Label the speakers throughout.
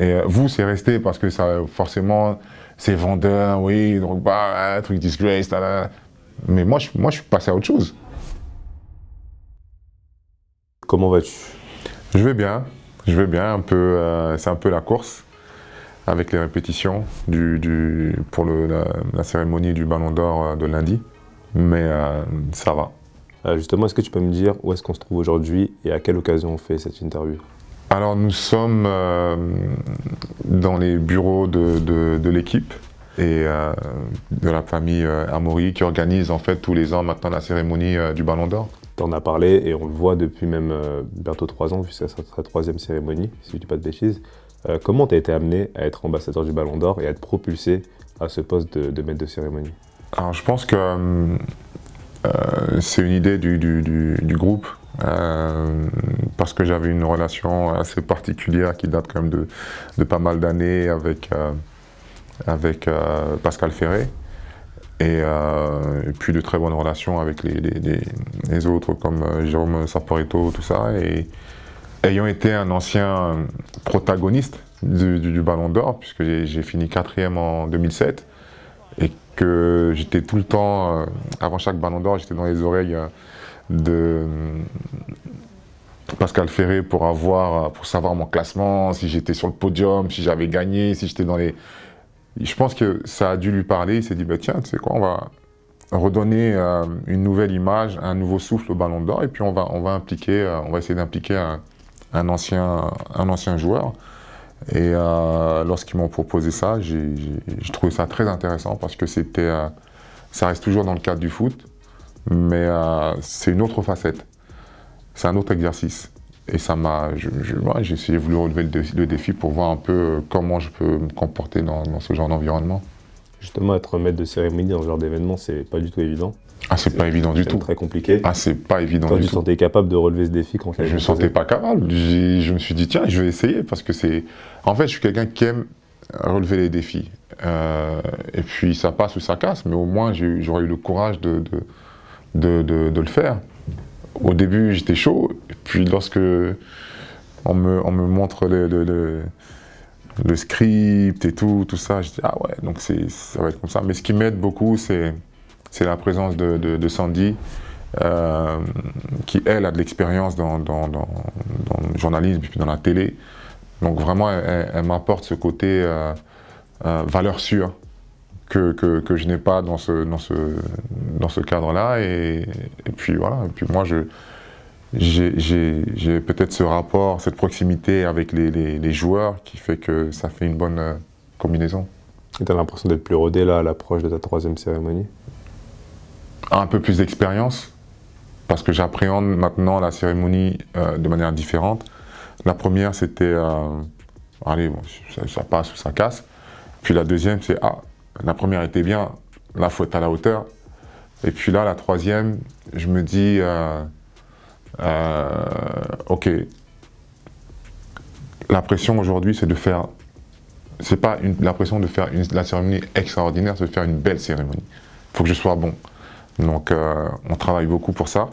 Speaker 1: Et euh, vous, c'est resté parce que ça, forcément, c'est vendeur, oui, donc bah, un truc disgrace, mais moi je, moi, je suis passé à autre chose.
Speaker 2: Comment vas-tu?
Speaker 1: Je vais bien, je vais bien, un peu, euh, c'est un peu la course avec les répétitions du, pour le, la, cérémonie du Ballon d'Or euh, de lundi, mais euh, ça va.
Speaker 2: justement, est-ce que tu peux me dire où est-ce qu'on se trouve aujourd'hui et à quelle occasion on fait cette interview?
Speaker 1: Alors nous sommes dans les bureaux de, de l'équipe et euh, de la famille euh, Amaury qui organise en fait tous les ans maintenant la cérémonie euh, du Ballon d'Or.
Speaker 2: Tu en as parlé et on le voit depuis même bientôt trois ans, puisque c'est sa troisième cérémonie, si je ne dis pas de bêtises. comment tu as été amené à être ambassadeur du Ballon d'Or et à être propulsé à ce poste de, maître de cérémonie?
Speaker 1: Alors je pense que c'est une idée du, du, groupe, parce que j'avais une relation assez particulière qui date quand même de, pas mal d'années avec avec euh, Pascal Ferré. Euh, et, puis de très bonnes relations avec les, autres comme euh, Jérôme Saporeto, tout ça. Et ayant été un ancien protagoniste du, Ballon d'Or, puisque j'ai fini quatrième en 2007, et que j'étais tout le temps, avant chaque Ballon d'Or, j'étais dans les oreilles de Pascal Ferré pour avoir, pour savoir mon classement, si j'étais sur le podium, si j'avais gagné, si j'étais dans les je pense que ça a dû lui parler. Il s'est dit, bah, tiens, tu sais quoi, on va redonner euh, une nouvelle image, un nouveau souffle au Ballon d'Or, et puis on va, on va impliquer, euh, on va essayer d'impliquer un, ancien, un ancien joueur. Et euh, lorsqu'ils m'ont proposé ça, j'ai trouvé ça très intéressant parce que c'était, ça reste toujours dans le cadre du foot, mais c'est une autre facette. C'est un autre exercice. Et ça m'a, j'ai essayé voulu relever le défi, pour voir un peu euh, comment je peux me comporter dans, ce genre d'environnement.
Speaker 2: Justement, être maître de cérémonie dans ce genre d'événement, c'est pas du tout évident.
Speaker 1: Ah, c'est pas évident du tout.
Speaker 2: C'est très compliqué.
Speaker 1: Ah, c'est pas évident
Speaker 2: Toi,
Speaker 1: du
Speaker 2: tu te sentais capable de relever ce défi quand
Speaker 1: Je me sentais pas capable. Je me suis dit, tiens, je vais essayer parce que c'est. En fait, je suis quelqu'un qui aime relever les défis. Euh, et puis, ça passe ou ça casse, mais au moins, j'aurais eu le courage de, de, de, le faire au début, j'étais chaud. Puis, lorsque on me, on me montre le, script et tout, tout ça, je dis ah ouais, donc ça va être comme ça. Mais ce qui m'aide beaucoup, c'est la présence de, Sandy, euh, qui elle a de l'expérience dans, le journalisme et puis dans la télé. Donc vraiment, elle, m'apporte ce côté euh, euh, valeur sûre que, que, que je n'ai pas dans ce, dans ce, dans ce cadre-là. Et, et, puis voilà, et puis moi, je, j'ai peut-être ce rapport, cette proximité avec les, les, joueurs qui fait que ça fait une bonne euh, combinaison.
Speaker 2: Et tu as l'impression d'être plus rodé là à l'approche de ta troisième cérémonie?
Speaker 1: Un peu plus d'expérience, parce que j'appréhende maintenant la cérémonie euh, de manière différente. La première, c'était, euh, allez, bon, ça, ça, passe ou ça casse. Puis la deuxième, c'est, ah, la première était bien, la faut être à la hauteur. Et puis là, la troisième, je me dis, euh, euh, ok, la pression aujourd'hui, c'est de faire, c'est pas la pression de faire la cérémonie extraordinaire, c'est de faire une belle cérémonie. Il faut que je sois bon. Donc, euh, on travaille beaucoup pour ça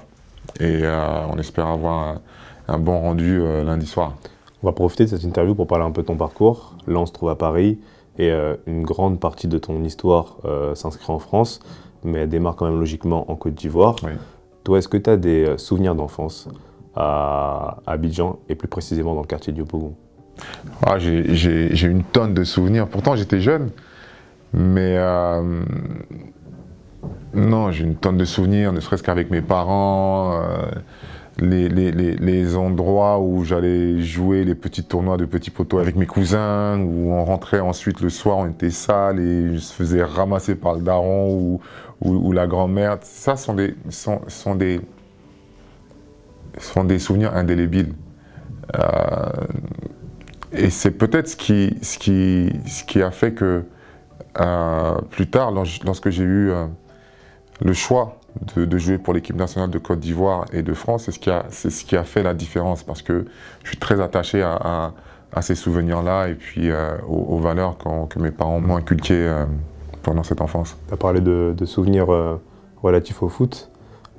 Speaker 1: et on espère avoir un, un bon rendu lundi soir.
Speaker 2: On va profiter de cette interview pour parler un peu de ton parcours. Là, on se trouve à Paris. Et euh, une grande partie de ton histoire euh, s'inscrit en France, mais elle démarre quand même logiquement en Côte d'Ivoire. Toi, est-ce que tu as des euh, souvenirs d'enfance à Abidjan et plus précisément dans le quartier du
Speaker 1: ah, J'ai une tonne de souvenirs. Pourtant, j'étais jeune, mais non, j'ai une tonne de souvenirs, ne serait-ce qu'avec mes parents les, les, les, endroits où j'allais jouer les petits tournois de petits poteaux avec mes cousins, où on rentrait ensuite le soir, on était sale et je se faisais ramasser par le daron ou, ou, la grand-mère. Ça sont des, sont, sont, des, sont des souvenirs indélébiles. Euh, et c'est peut-être ce qui, ce, qui, ce qui a fait que euh, plus tard, lorsque j'ai eu euh, le choix de, jouer pour l'équipe nationale de Côte d'Ivoire et de France, c'est ce, qui a, ce qui a fait la différence parce que je suis très attaché à, ces souvenirs-là et puis euh, aux, valeurs que mes parents m'ont inculquées euh, pendant cette enfance.
Speaker 2: Tu as parlé de, souvenirs euh, relatifs au foot.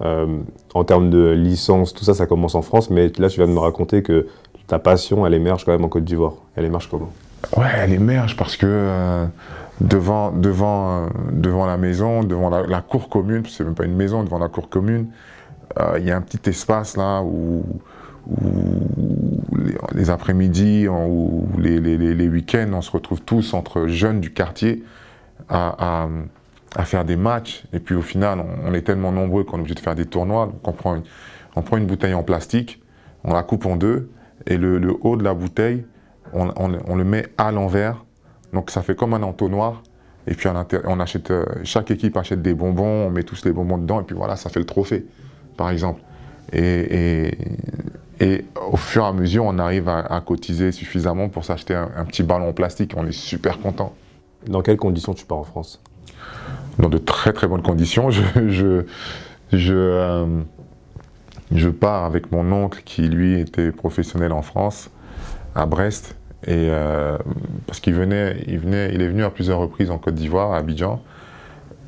Speaker 2: en termes de licence, tout ça, ça commence en France, mais là, tu viens de me raconter que ta passion, elle émerge quand même en Côte d'Ivoire. Elle émerge comment?
Speaker 1: Ouais, elle émerge parce que devant, devant, devant la maison, devant la, cour commune, c'est même pas une maison, devant la cour commune, il y a un petit espace là où, les, après-midi ou les, week-ends, on se retrouve tous entre jeunes du quartier à, faire des matchs. Et puis au final, on, est tellement nombreux qu'on est obligé de faire des tournois. Donc on prend une, on prend une bouteille en plastique, on la coupe en deux, et le, le haut de la bouteille, on, on, le met à l'envers. Donc ça fait comme un entonnoir. Et puis on, achète, euh, chaque équipe achète des bonbons, on met tous les bonbons dedans, et puis voilà, ça fait le trophée, par exemple. Et, et, au fur et à mesure, on arrive à, cotiser suffisamment pour s'acheter un, un, petit ballon en plastique. On est super content.
Speaker 2: Dans quelles conditions tu pars en France?
Speaker 1: Dans de très très bonnes conditions. Je, je, je, euh, je, pars avec mon oncle qui lui était professionnel en France, à Brest. Et euh, parce qu'il venait, il venait, il est venu à plusieurs reprises en Côte d'Ivoire, à Abidjan.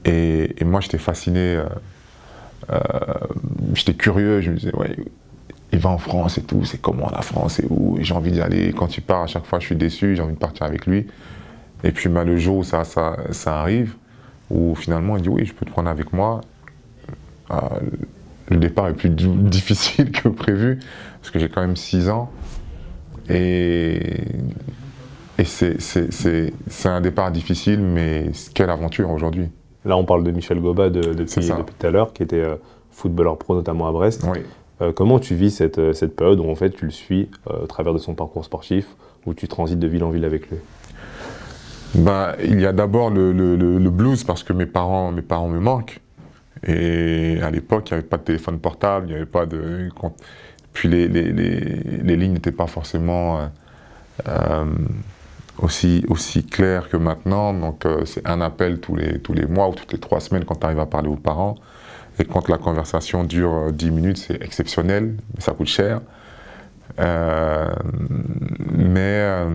Speaker 1: Et, moi, j'étais fasciné. Euh, j'étais curieux. Je me disais, ouais, il va en France et tout. C'est comment la France et où? J'ai envie d'y aller. Quand il part, à chaque fois, je suis déçu. J'ai envie de partir avec lui. Et puis bah, le jour où ça, ça, ça, arrive, où finalement il dit oui, je peux te prendre avec moi, euh, le départ est plus difficile que prévu, parce que j'ai quand même 6 ans. Et, et c'est un départ difficile, mais quelle aventure aujourd'hui.
Speaker 2: Là, on parle de Michel Goba depuis, tout à l'heure, qui était euh, footballeur pro notamment à Brest. Euh, comment tu vis cette, cette, période où en fait tu le suis à travers de son parcours sportif, où tu transites de ville en ville avec lui?
Speaker 1: Bah, il y a d'abord le, le, blues parce que mes parents, mes parents me manquent. Et à l'époque, il n'y avait pas de téléphone portable, il n'y avait pas de. Les, lignes n'étaient pas forcément euh, euh, aussi, aussi claires que maintenant. Donc euh, c'est un appel tous les, tous les mois ou toutes les trois semaines quand tu arrives à parler aux parents. Et quand la conversation dure 10 minutes, c'est exceptionnel, mais ça coûte cher. mais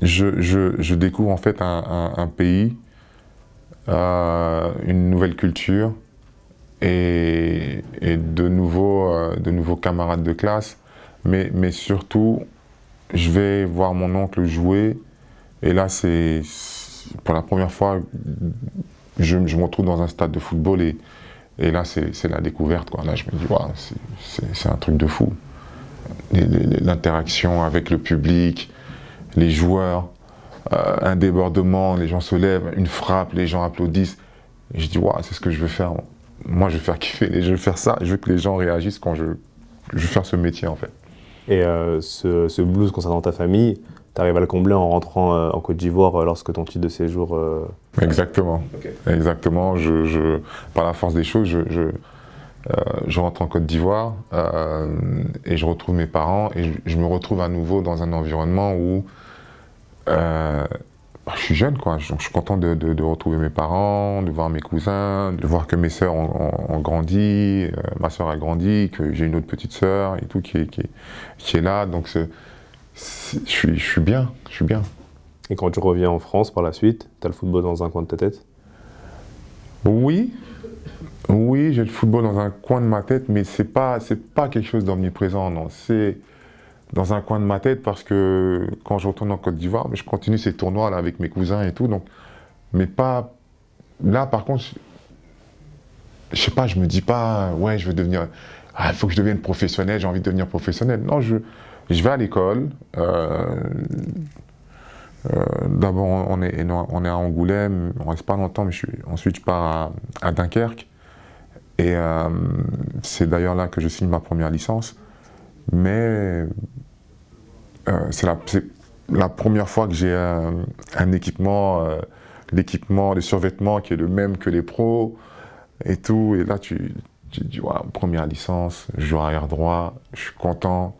Speaker 1: je, découvre en fait un, pays, une nouvelle culture et, de, nouveaux, euh, de nouveaux camarades de classe. Mais, mais surtout, je vais voir mon oncle jouer et là, c'est pour la première fois, je, me retrouve dans un stade de football et, et là, c'est la découverte. Quoi. Là, je me dis, c'est un truc de fou. L'interaction avec le public, les joueurs, euh, un débordement, les gens se lèvent, une frappe, les gens applaudissent. Et je dis, waouh, c'est ce que je veux faire. Je veux faire kiffer, je veux faire ça, je veux que les gens réagissent quand je, je veux faire ce métier en fait.
Speaker 2: Et euh, ce, blues concernant ta famille, tu arrives à le combler en rentrant euh, en Côte d'Ivoire lorsque ton titre de séjour.
Speaker 1: Exactement. Exactement. Je, par la force des choses, je, je, rentre en Côte d'Ivoire et je retrouve mes parents et je, me retrouve à nouveau dans un environnement où euh, bah, je suis jeune, quoi. Je, suis content de, retrouver mes parents, de voir mes cousins, de voir que mes sœurs ont, grandi, euh, ma sœur a grandi, que j'ai une autre petite sœur et tout qui est, qui est, là. Donc je, suis, je suis bien, je suis bien.
Speaker 2: Et quand tu reviens en France par la suite, tu as le football dans un coin de ta tête?
Speaker 1: Oui, oui, j'ai le football dans un coin de ma tête, mais c'est pas, pas quelque chose d'omniprésent, non. C'est dans un coin de ma tête parce que quand je retourne en Côte d'Ivoire, je continue ces tournois là avec mes cousins et tout. Donc, mais pas. Là, par contre, je sais pas, je me dis pas, ouais, je veux devenir. Ah, il faut que je devienne professionnel, j'ai envie de devenir professionnel. Non, je, je vais à l'école. Euh, euh, d'abord, on est, on est à Angoulême, on reste pas longtemps, mais ensuite je pars à, Dunkerque. Et euh, c'est d'ailleurs là que je signe ma première licence. Mais euh, c'est la, première fois que j'ai un, équipement, euh, l'équipement, les survêtements qui est le même que les pros et tout. Et là, tu, tu dis, première licence, je joue arrière droit, je suis content.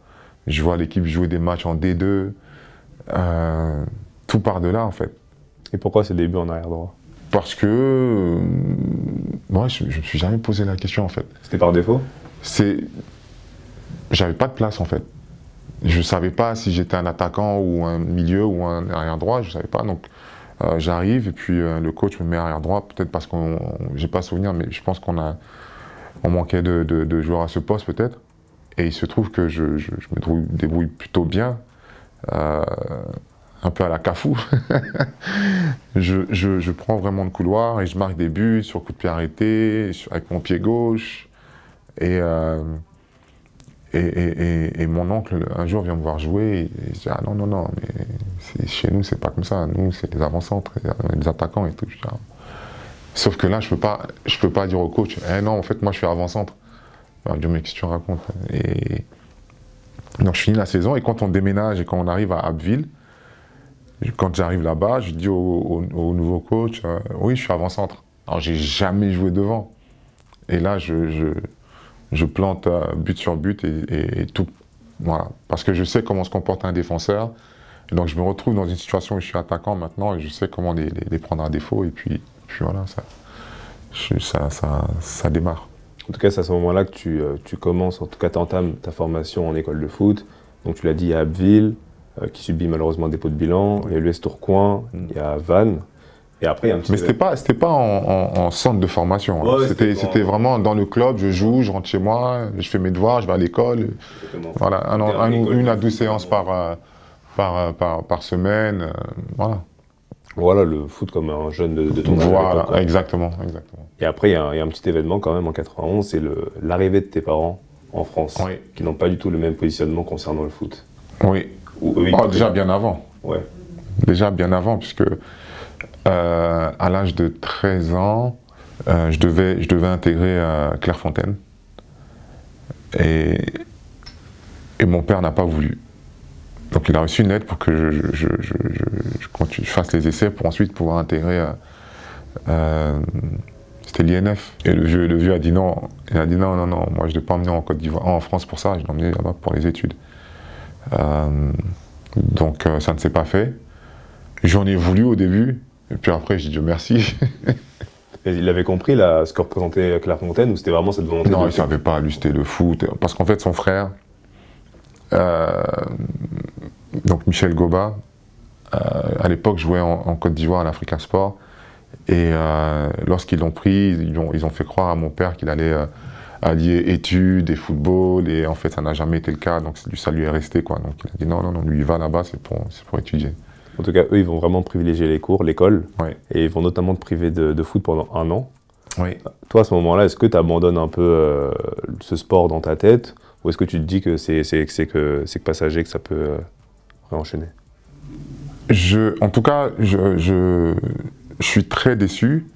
Speaker 1: Je vois l'équipe jouer des matchs en D2. Euh, tout part de là, en fait.
Speaker 2: Et pourquoi ces débuts en arrière droit?
Speaker 1: Parce que moi, je ne me suis jamais posé la question, en fait.
Speaker 2: C'était par défaut?
Speaker 1: C'est j'avais pas de place en fait. Je savais pas si j'étais un attaquant ou un milieu ou un arrière droit, je savais pas. Donc euh, j'arrive et puis euh, le coach me met arrière droit, peut-être parce qu'on, j'ai pas souvenir, mais je pense qu'on a, on manquait de, de, joueurs à ce poste peut-être. Et il se trouve que je, je, me débrouille plutôt bien. Euh, un peu à la cafou. je, prends vraiment le couloir et je marque des buts sur coup de pied arrêté, avec mon pied gauche. Euh, et, mon oncle, un jour, vient me voir jouer et il dit Ah non, non, non, mais chez nous, c'est pas comme ça. Nous, c'est des avant-centres, des attaquants et tout. Ah. Sauf que là, je peux pas, je peux pas dire au coach Eh non, en fait, moi, je suis avant-centre. Dieu, mais qu'est-ce que tu racontes? Donc, je finis la saison et quand on déménage et quand on arrive à Abbeville, quand j'arrive là-bas, je dis au, nouveau coach, euh, oui, je suis avant-centre. Alors, j'ai jamais joué devant. Et là, je, je, plante euh, but sur but et, tout. Voilà. Parce que je sais comment se comporte un défenseur. Et donc, je me retrouve dans une situation où je suis attaquant maintenant et je sais comment les, prendre à défaut. Et puis, puis voilà, ça, ça, ça, ça démarre.
Speaker 2: En tout cas, c'est à ce moment-là que tu, euh, tu, commences, en tout cas, tu entames ta formation en école de foot. Donc, tu l'as dit, à Abbeville, euh, qui subit malheureusement des pots de bilan. Il y a l'US Tourcoing, mm. il y a Vannes. Et après, il y a un petit
Speaker 1: Mais c'était pas, c'était pas en, centre de formation. Hein. c'était, c'était vraiment dans le club. Je joue, je rentre chez moi, je fais mes devoirs, je vais à l'école. Voilà, une à deux séances par, euh, par, euh, par, par, semaine. voilà.
Speaker 2: Voilà, le foot comme un jeune de, ton
Speaker 1: âge. Voilà, exactement, exactement.
Speaker 2: Et après, il y, a un petit événement quand même en 91, c'est l'arrivée de tes parents en France, qui n'ont pas du tout le même positionnement concernant le foot.
Speaker 1: Oui, Oh, déjà bien avant.
Speaker 2: Ouais.
Speaker 1: Déjà bien avant, puisque euh, à l'âge de 13 ans, euh, je, devais, intégrer euh, Clairefontaine. Et, mon père n'a pas voulu. Donc il a reçu une lettre pour que je, fasse les essais pour ensuite pouvoir intégrer. C'était l'INF. Et le vieux, le vieux a dit non. Il a dit non, non, non, moi je ne vais pas emmener en Côte d'Ivoire, en France pour ça, je vais l'emmener là-bas pour les études. Euh, donc euh, ça ne s'est pas fait. J'en ai voulu au début, et puis après j'ai dit merci.
Speaker 2: Et il avait compris là, ce que représentait Clairefontaine ou c'était vraiment cette volonté
Speaker 1: Non, il ne savait pas, lui c'était le foot. Parce qu'en fait, son frère, euh, donc Michel Goba, à l'époque jouait en, Côte d'Ivoire à l'Africa Sport. Et lorsqu'ils l'ont pris, ils ont, ils ont, fait croire à mon père qu'il allait allier études et football, et en fait, ça n'a jamais été le cas, donc ça lui est resté, quoi. Donc il a dit non, non, non, lui, il va là-bas, c'est pour, pour étudier.
Speaker 2: En tout cas, eux, ils vont vraiment privilégier les cours, l'école, et ils vont notamment te priver de, foot pendant un an.
Speaker 1: Oui.
Speaker 2: Toi, à ce moment-là, est-ce que tu abandonnes un peu euh, ce sport dans ta tête, ou est-ce que tu te dis que c'est que, que passager, que ça peut euh, enchaîner
Speaker 1: je, En tout cas, je, je, je suis très déçu.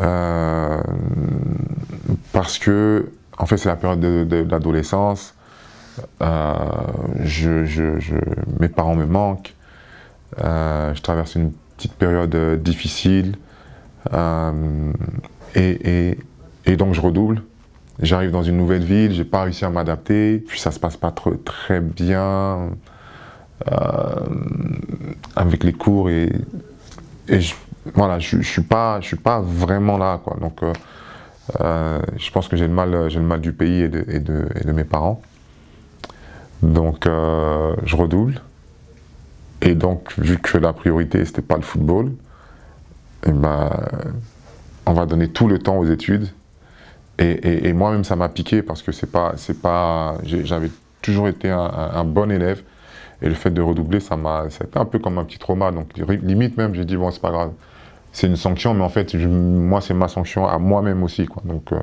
Speaker 1: Euh, parce que, en fait, c'est la période de, l'adolescence. Euh, je, mes parents me manquent. Euh, je traverse une petite période difficile. Et, et, donc, je redouble. J'arrive dans une nouvelle ville, j'ai pas réussi à m'adapter, puis ça se passe pas très bien avec les cours et, je, voilà, je, suis pas, je suis pas vraiment là, quoi. Donc, euh, euh, je pense que j'ai le mal, j'ai le mal du pays et de, mes parents. Donc, euh, je redouble. Et donc, vu que la priorité c'était pas le football, eh ben, on va donner tout le temps aux études. Et, moi-même, ça m'a piqué parce que c'est pas, c'est pas, j'avais toujours été un bon élève. Et le fait de redoubler, ça m'a, c'était un peu comme un petit trauma. Donc limite même, j'ai dit bon, c'est pas grave c'est une sanction, mais en fait, moi, c'est ma sanction à moi-même aussi. Donc, euh,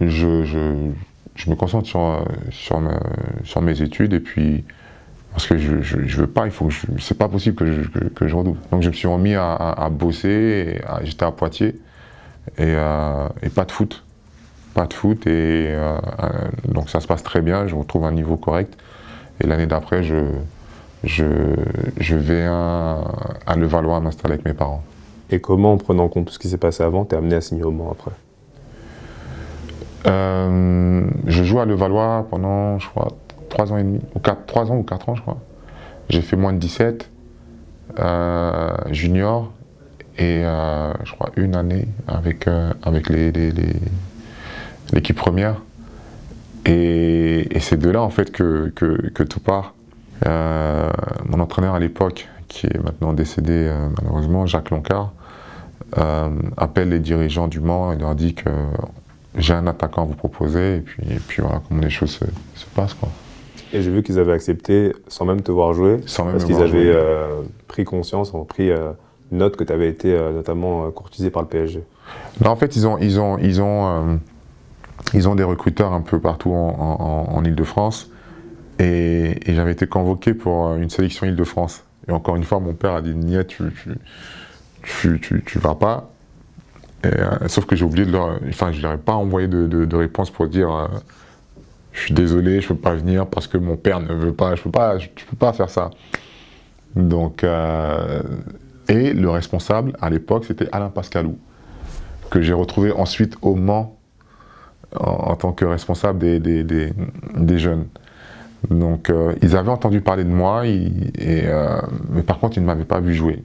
Speaker 1: je, me concentre sur, sur, mes études et puis, parce que je, je, veux pas, il faut que c'est pas possible que je, que, je redouble. Donc, je me suis remis à, à, bosser, j'étais à Poitiers et, euh, et, pas de foot. Pas de foot et donc ça se passe très bien, je retrouve un niveau correct. Et l'année d'après, je, je, je vais à, à Levallois m'installer avec mes parents.
Speaker 2: Et comment, en prenant en compte tout ce qui s'est passé avant, t'es amené à signer au Mans après?
Speaker 1: Euh, Je joue à Levallois pendant, je crois, 3 ans et demi, ou 4, 3 ans ou 4 ans, je crois. J'ai fait moins de 17, euh, junior, et euh, je crois une année avec, avec l'équipe les, première. Et, c'est de là, en fait, que, que tout part. mon entraîneur à l'époque, qui est maintenant décédé malheureusement, Jacques Loncard, euh, appelle les dirigeants du Mans et leur dit que j'ai un attaquant à vous proposer, et puis, puis voilà comment les choses se, passent. Quoi.
Speaker 2: Et j'ai vu qu'ils avaient accepté sans même te voir jouer,
Speaker 1: sans même
Speaker 2: parce qu'ils avaient pris conscience, ont pris note que tu avais été notamment courtisé par le PSG.
Speaker 1: Non, en fait, ils ont, ils ont, ils ont, ils ont des recruteurs un peu partout en, en, Ile-de-France. Et, j'avais été convoqué pour une sélection Ile-de-France. Et encore une fois, mon père a dit Niet, tu, tu, tu, tu, vas pas. Euh, sauf que j'ai oublié de leur. Enfin, je leur ai pas envoyé de, de, réponse pour dire euh, Je suis désolé, je peux pas venir parce que mon père ne veut pas. Je peux pas, je, peux pas faire ça. Donc. Euh, et le responsable, à l'époque, c'était Alain Pascalou, que j'ai retrouvé ensuite au Mans en, tant que responsable des, des, des, jeunes. Donc, ils avaient entendu parler de moi, et, mais par contre, ils ne m'avaient pas vu jouer.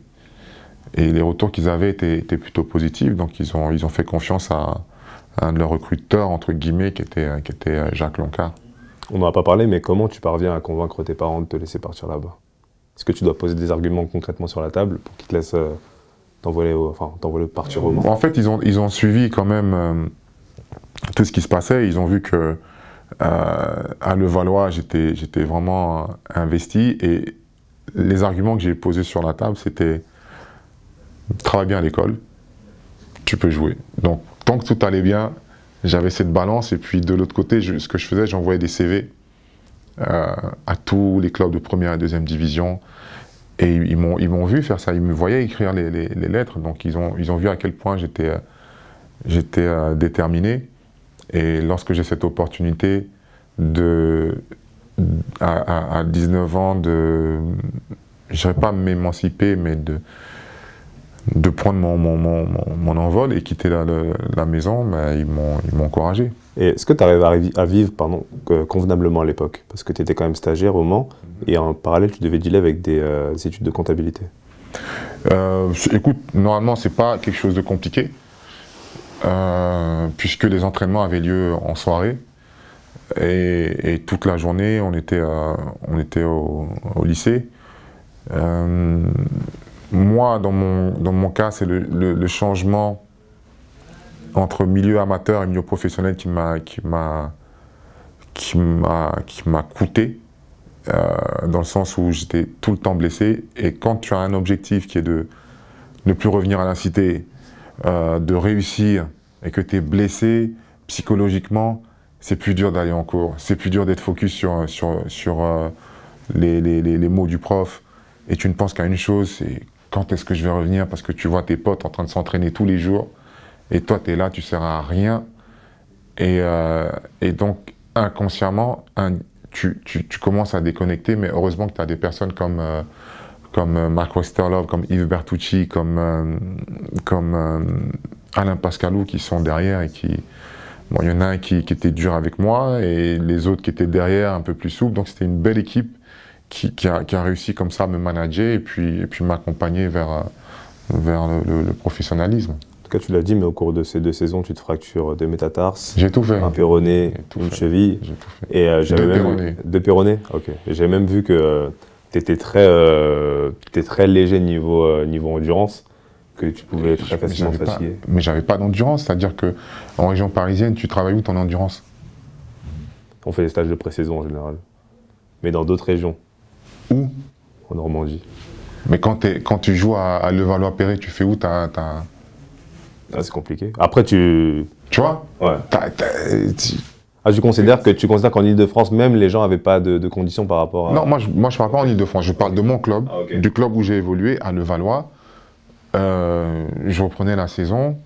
Speaker 1: Et les retours qu'ils avaient étaient, plutôt positifs, donc ils ont, ils ont fait confiance à, un de leurs recruteurs, entre guillemets, qui était, qui était Jacques Loncard.
Speaker 2: On n'en a pas parlé, mais comment tu parviens à convaincre tes parents de te laisser partir là-bas? Est-ce que tu dois poser des arguments concrètement sur la table pour qu'ils te laissent euh, t'envoler, enfin, partir au Mans?
Speaker 1: En fait, ils ont, ils ont suivi quand même euh, tout ce qui se passait. Ils ont vu que euh, à Levallois, j'étais, j'étais vraiment investi et les arguments que j'ai posés sur la table, c'était travaille bien à l'école, tu peux jouer. Donc, tant que tout allait bien, j'avais cette balance. Et puis, de l'autre côté, ce que je faisais, j'envoyais des CV euh, à tous les clubs de première et deuxième division. Et ils m'ont vu faire ça. Ils me voyaient écrire les, lettres. Donc, ils ont, vu à quel point j'étais j'étais euh, déterminé. Et lorsque j'ai cette opportunité de, à, à 19 ans de, je dirais pas m'émanciper, mais de, de prendre mon, mon, mon, mon, envol et quitter la, la, maison, mais ils m'ont encouragé.
Speaker 2: Et est-ce que tu arrives à, vivre pardon, convenablement à l'époque? Parce que tu étais quand même stagiaire au Mans, et en parallèle, tu devais dealer avec des, euh, études de comptabilité.
Speaker 1: Euh, écoute, normalement, c'est pas quelque chose de compliqué, euh, puisque les entraînements avaient lieu en soirée. Et, et toute la journée, on était, on était au, au lycée moi, dans mon, dans mon cas, c'est le, changement entre milieu amateur et milieu professionnel qui m'a qui m'a qui m'a qui m'a coûté euh, dans le sens où j'étais tout le temps blessé. Et quand tu as un objectif qui est de ne plus revenir à la cité euh, de réussir et que tu es blessé psychologiquement c'est plus dur d'aller en cours. C'est plus dur d'être focus sur sur sur euh, les, les, les, mots du prof. Et tu ne penses qu'à une chose c'est quand est-ce que je vais revenir Parce que tu vois tes potes en train de s'entraîner tous les jours et toi, tu es là, tu sers à rien. Et, euh, donc, inconsciemment, tu, commences à déconnecter, mais heureusement que tu as des personnes comme, euh, comme euh, Mark Westerlove, comme Yves Bertucci, comme, comme Alain Pascalou qui sont derrière et qui. Bon, il y en a un qui, qui était dur avec moi et les autres qui étaient derrière un peu plus souples. Donc, c'était une belle équipe qui, a, réussi comme ça à me manager et puis, et puis m'accompagner vers, vers le, professionnalisme.
Speaker 2: En tout cas, tu l'as dit, mais au cours de ces deux saisons, tu te fractures deux métatarses.
Speaker 1: J'ai tout fait.
Speaker 2: Un péroné, une cheville.
Speaker 1: J'ai tout fait.
Speaker 2: Et euh, deux même, Deux péronés Ok. J'ai même vu que euh, tu étais très, euh, très léger niveau, niveau endurance, que tu pouvais très facilement fatiguer.
Speaker 1: mais j'avais pas d'endurance, c'est-à-dire qu'en région parisienne, tu travailles où ton endurance?
Speaker 2: On fait des stages de pré-saison en général. Mais dans d'autres régions.
Speaker 1: Où
Speaker 2: En Normandie.
Speaker 1: Mais quand, quand tu joues à, Levallois-Perret, tu fais où ta,
Speaker 2: ah, C'est compliqué. Après, tu.
Speaker 1: Tu vois
Speaker 2: Ouais. tu... Ah, tu considères que tu considères qu'en Ile-de-France, même les gens n'avaient pas de, conditions par rapport à.
Speaker 1: Non, moi je, moi, je parle pas en Ile-de-France. Je parle de mon club, ah, du club où j'ai évolué, à Levallois. Euh, je reprenais la saison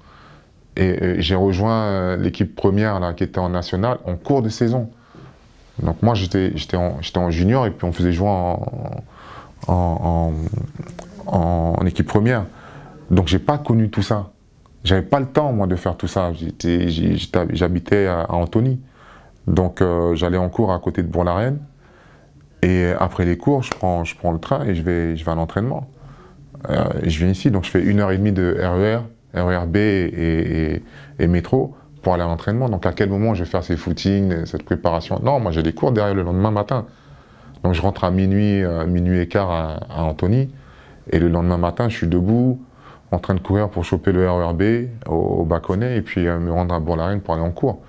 Speaker 1: et j'ai rejoint euh, l'équipe première là, qui était en national en cours de saison. Donc moi j'étais en, en junior et puis on faisait jouer en, en, équipe première. Donc j'ai pas connu tout ça. J'avais pas le temps moi de faire tout ça. J'habitais à, à, Antony. Donc euh, j'allais en cours à côté de Bourg-la-Reine. Et après les cours, je prends, je prends le train et je vais, je vais à l'entraînement. Euh, je viens ici, donc je fais une heure et demie de RER, RERB et métro pour aller à l'entraînement. Donc à quel moment je vais faire ces footings, cette préparation? Non, moi j'ai des cours derrière le lendemain matin. Donc je rentre à minuit, euh, minuit et quart à, à, Antony. Et le lendemain matin, je suis debout, en train de courir pour choper le RERB au, au Baconnet et puis euh, me rendre à Bourg-la-Reine pour aller en cours.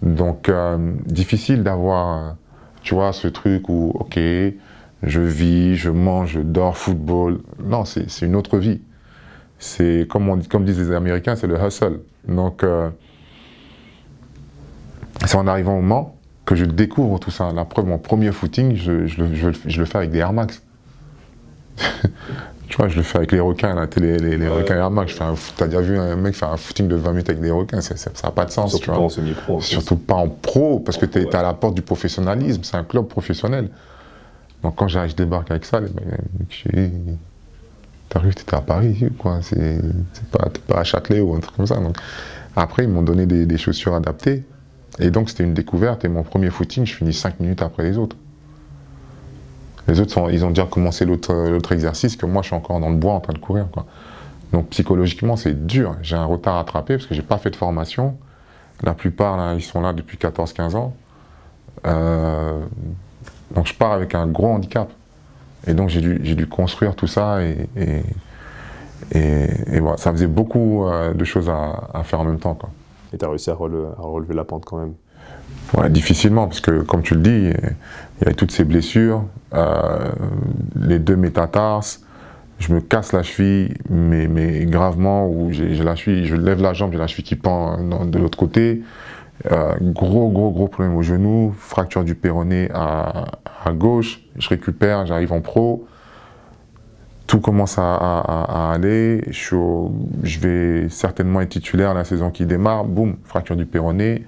Speaker 1: Donc euh, difficile d'avoir Tu vois, ce truc où, ok, je vis, je mange, je dors, football. Non, c'est une autre vie. C'est, comme, comme disent les Américains, c'est le hustle. Donc, c'est en arrivant au Mans que je découvre tout ça. La preuve, mon premier footing, je, je, le fais avec des Air Max. tu vois, je le fais avec les requins, là, les, les, requins Air Max. Tu as déjà vu un mec faire un footing de 20 minutes avec des requins, ça n'a pas de sens.
Speaker 2: Surtout
Speaker 1: pas
Speaker 2: en semi-pro.
Speaker 1: Surtout pas en pro, parce que tu es, à la porte du professionnalisme, c'est un club professionnel. Donc quand je débarque avec ça, les mecs, t'arrives, t'étais à Paris, quoi. C'est pas, pas à Châtelet ou un truc comme ça. Donc, après, ils m'ont donné des, chaussures adaptées. Et donc, c'était une découverte. Et mon premier footing, je finis 5 minutes après les autres. Les autres, ils ont déjà commencé l'autre exercice que moi, je suis encore dans le bois en train de courir. Donc, psychologiquement, c'est dur. J'ai un retard à rattraper parce que j'ai pas fait de formation. La plupart, ils sont là depuis 14-15 ans. Euh, donc je pars avec un gros handicap. Et donc j'ai dû, construire tout ça et, voilà, ça faisait beaucoup euh, de choses à, faire en même temps.
Speaker 2: Et tu as réussi à relever, la pente quand même
Speaker 1: Ouais, difficilement, parce que comme tu le dis, il y a toutes ces blessures, euh, les deux métatarses, je me casse la cheville, mais, mais gravement, j'ai la cheville, je lève la jambe, j'ai la cheville qui pend de l'autre côté. Euh, gros, gros, gros problème au genou, fracture du péroné à, gauche. Je récupère, j'arrive en pro. Tout commence à, aller. Je, vais certainement être titulaire la saison qui démarre. Boum, fracture du péroné.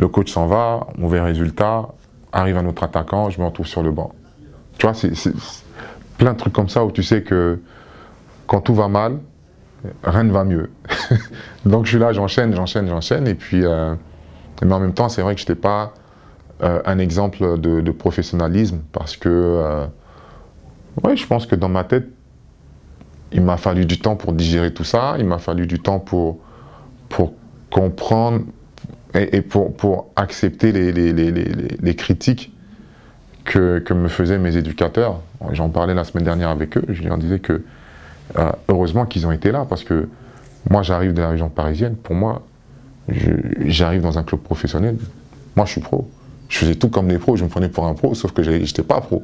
Speaker 1: Le coach s'en va, mauvais résultat. Arrive un autre attaquant, je me retrouve sur le banc. Tu vois, c'est plein de trucs comme ça où tu sais que quand tout va mal, rien ne va mieux. Donc je suis là, j'enchaîne, j'enchaîne, j'enchaîne. Et puis, euh, mais en même temps, c'est vrai que je n'étais pas euh, un exemple de, professionnalisme parce que, euh, ouais, je pense que dans ma tête, il m'a fallu du temps pour digérer tout ça, il m'a fallu du temps pour, pour comprendre et, pour, pour, accepter les, les, les, les critiques que, que, me faisaient mes éducateurs. J'en parlais la semaine dernière avec eux, je leur disais que euh, heureusement qu'ils ont été là parce que moi j'arrive de la région parisienne, pour moi j'arrive dans un club professionnel, moi je suis pro. Je faisais tout comme les pros, je me prenais pour un pro, sauf que j'étais pas pro.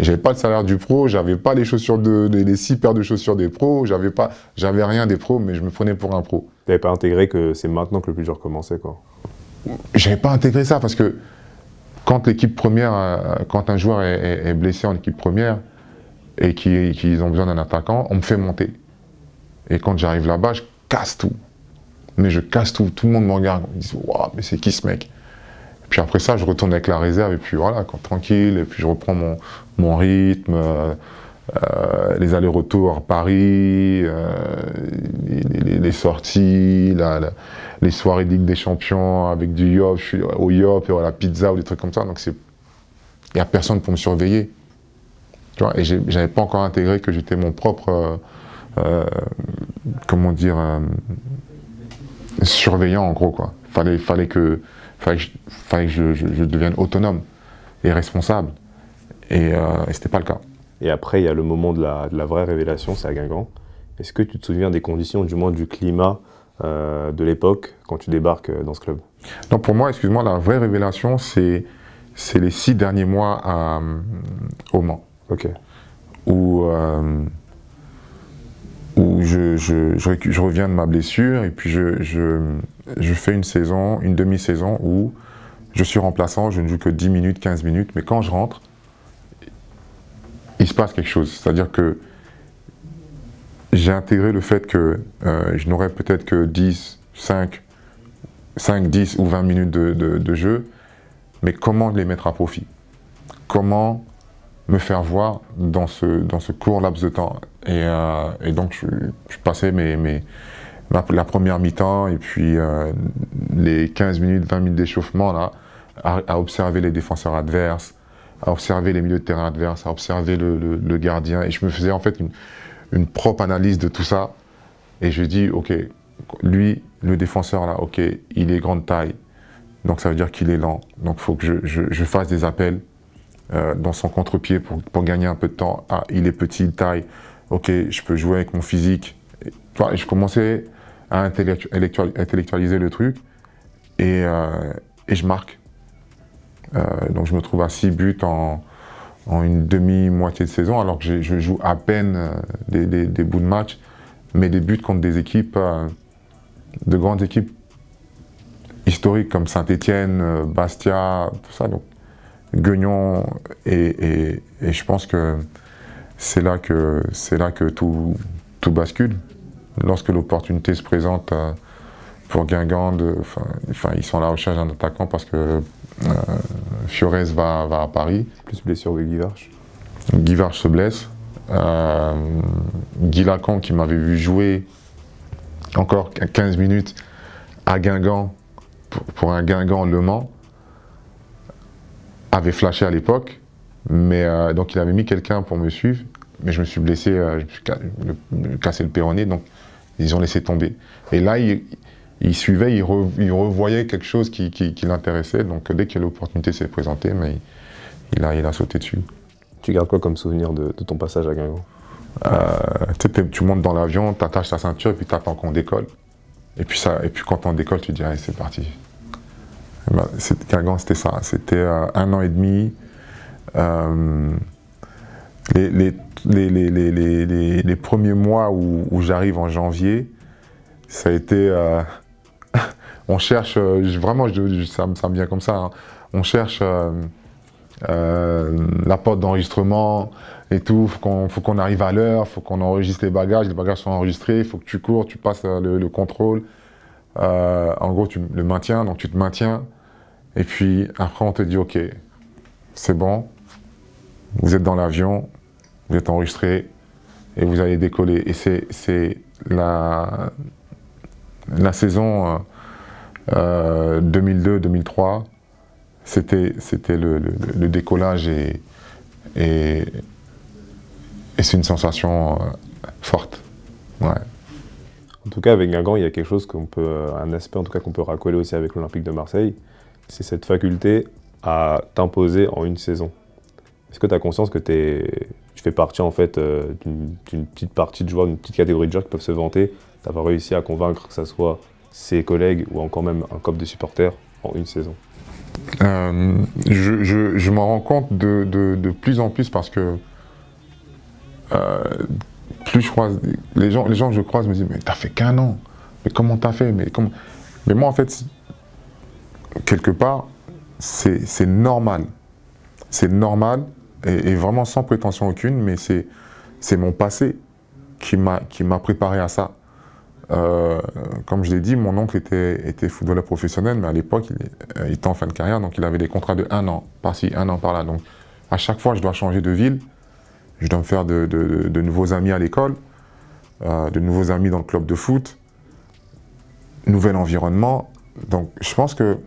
Speaker 1: J'avais pas le salaire du pro, j'avais pas les chaussures de, les, six paires de chaussures des pros, j'avais pas, j'avais rien des pros, mais je me prenais pour un pro.
Speaker 2: Tu n'avais pas intégré que c'est maintenant que le plus dur commençait, quoi
Speaker 1: J'avais pas intégré ça parce que quand l'équipe première, euh, quand un joueur est blessé en équipe première, et qu'ils ont besoin d'un attaquant, on me fait monter. Et quand j'arrive là-bas, je casse tout. Mais je casse tout. Tout le monde me regarde. Ils disent Waouh, mais c'est qui ce mec? Puis après ça, je retourne avec la réserve et puis voilà, tranquille. Et puis je reprends mon, mon rythme. Euh, euh, les allers-retours à Paris, euh, les, sorties, les soirées de Ligue des Champions avec du Yop, je suis au Yop et à la pizza ou des trucs comme ça. Donc il n'y a personne pour me surveiller et j'avais pas encore intégré que j'étais mon propre, comment dire, surveillant en gros quoi. Fallait, fallait que, fallait que, je, fallait que je, devienne autonome et responsable. Et, et c'était pas le cas.
Speaker 2: Et après, il y a le moment de la, de la vraie révélation, c'est à Guingamp. Est-ce que tu te souviens des conditions, du moins du climat de l'époque quand tu débarques dans ce club?
Speaker 1: Non, pour moi, excuse-moi, la vraie révélation, c'est c'est les six derniers mois à, au Mans.
Speaker 2: Ok.
Speaker 1: Où, euh, où je, je, je, reviens de ma blessure et puis je, je fais une saison, une demi-saison où je suis remplaçant, je ne joue que 10 minutes, 15 minutes, mais quand je rentre, il se passe quelque chose. C'est-à-dire que j'ai intégré le fait que euh, je n'aurais peut-être que 10, 5, 5, 10 ou 20 minutes de, de, de, jeu, mais comment les mettre à profit? Comment me faire voir dans ce, court laps de temps? Et, euh, et donc, je, je passais mes, la première mi-temps et puis euh, les 15 minutes, 20 minutes d'échauffement là, à, observer les défenseurs adverses, à observer les milieux de terrain adverses, à observer le, gardien. Et je me faisais en fait une, propre analyse de tout ça. Et je dis, OK, lui, le défenseur là, OK, il est grande taille. Donc ça veut dire qu'il est lent. Donc il faut que je, fasse des appels euh, dans son contre-pied pour, pour, gagner un peu de temps. Ah, il est petit, taille, ok, je peux jouer avec mon physique. Et, je commençais à intellectualiser le truc et, euh, et je marque. donc je me trouve à 6 buts en, une demi-moitié de saison, alors que je joue à peine des, des, bouts de match, mais des buts contre des équipes, de grandes équipes historiques comme Saint-Étienne, Bastia, tout ça. Donc, Guignon, et, je pense que c'est là que, là que tout, tout bascule. Lorsque l'opportunité se présente euh, pour Guingamp, enfin, ils sont à la recherche d'un attaquant parce que euh, Fiorez va, va, à Paris.
Speaker 2: Plus blessure de Guivarch.
Speaker 1: Guivarch se blesse. Euh, Guy Lacan, qui m'avait vu jouer encore 15 minutes à Guingamp, pour, pour un Guingamp Le Mans, avait flashé à l'époque, mais euh, donc il avait mis quelqu'un pour me suivre, mais je me suis blessé, je me suis cassé le péroné, donc ils ont laissé tomber. Et là, il, il suivait, il, revoyait quelque chose qui, l'intéressait, donc dès que l'opportunité s'est présentée, mais il, a, il a sauté dessus.
Speaker 2: Tu gardes quoi comme souvenir de, ton passage à Guingamp
Speaker 1: euh, Tu montes dans l'avion, tu attaches ta ceinture et puis tu attends qu'on décolle. Et puis, ça, et puis quand on décolle, tu dis, allez, c'est parti. Bah, Guingamp, c'était ça. C'était euh, un an et demi. Euh, les, les, les, premiers mois où, j'arrive en janvier, ça a été. Euh, on cherche, vraiment, ça, ça, me vient comme ça. Hein. on cherche la porte d'enregistrement et tout. Il faut qu'on arrive à l'heure, faut qu'on enregistre les bagages. Les bagages sont enregistrés, il faut que tu cours, tu passes le, contrôle. en gros, tu le maintiens, donc tu te maintiens. Et puis après, on te dit, OK, c'est bon, vous êtes dans l'avion, vous êtes enregistré et vous allez décoller. Et c'est la, la saison 2002-2003, euh, c'était le, le, décollage et, c'est une sensation euh, forte. Ouais.
Speaker 2: En tout cas, avec Guingamp, il y a quelque chose qu'on peut, un aspect en tout cas qu'on peut raccoler aussi avec l'Olympique de Marseille, c'est cette faculté à t'imposer en une saison. Est-ce que tu as conscience que tu fais partie en fait euh, d'une petite partie de joueurs, d'une petite catégorie de joueurs qui peuvent se vanter d'avoir réussi à convaincre que ce soit ses collègues ou encore même un cop de supporters en une saison.
Speaker 1: Euh, Je, m'en rends compte de, plus en plus parce que euh, plus je croise les gens, les gens que je croise me disent mais t'as fait qu'un an, mais comment t'as fait, mais comment Mais moi en fait quelque part, c'est normal. C'est normal, et, vraiment sans prétention aucune, mais c'est mon passé qui m'a préparé à ça. Euh, comme je l'ai dit, mon oncle était, était, footballeur professionnel, mais à l'époque, il, était en fin de carrière, donc il avait des contrats de un an, par-ci, un an par-là. Donc à chaque fois, je dois changer de ville, je dois me faire de, nouveaux amis à l'école, euh, de nouveaux amis dans le club de foot, nouvel environnement. Donc je pense que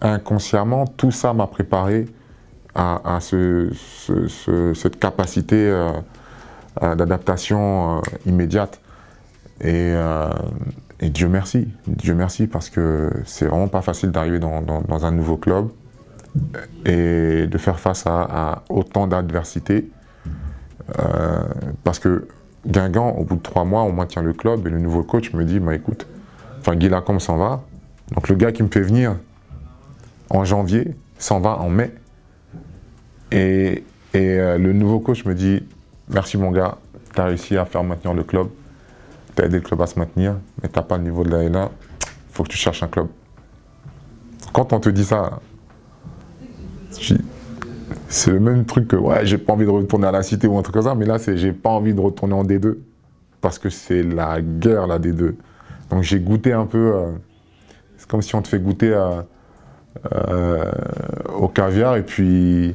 Speaker 1: inconsciemment, tout ça m'a préparé à, cette capacité euh, euh, d'adaptation euh, immédiate. Et, Dieu merci, Dieu merci, parce que c'est vraiment pas facile d'arriver dans, un nouveau club et de faire face à, autant d'adversité. parce que Guingamp, au bout de trois mois, on maintient le club et le nouveau coach me dit, bah écoute, enfin Guy Lacombe s'en va. Donc le gars qui me fait venir, en janvier, s'en va en mai. Et, euh, le nouveau coach me dit Merci mon gars, tu as réussi à faire maintenir le club, tu as aidé le club à se maintenir, mais tu n'as pas le niveau de la L1, il faut que tu cherches un club. Quand on te dit ça, c'est le même truc que ouais, j'ai pas envie de retourner à la cité ou un truc comme ça, mais là, c'est j'ai pas envie de retourner en D2 parce que c'est la guerre, la D2. Donc j'ai goûté un peu. Euh, c'est comme si on te fait goûter euh, au caviar et puis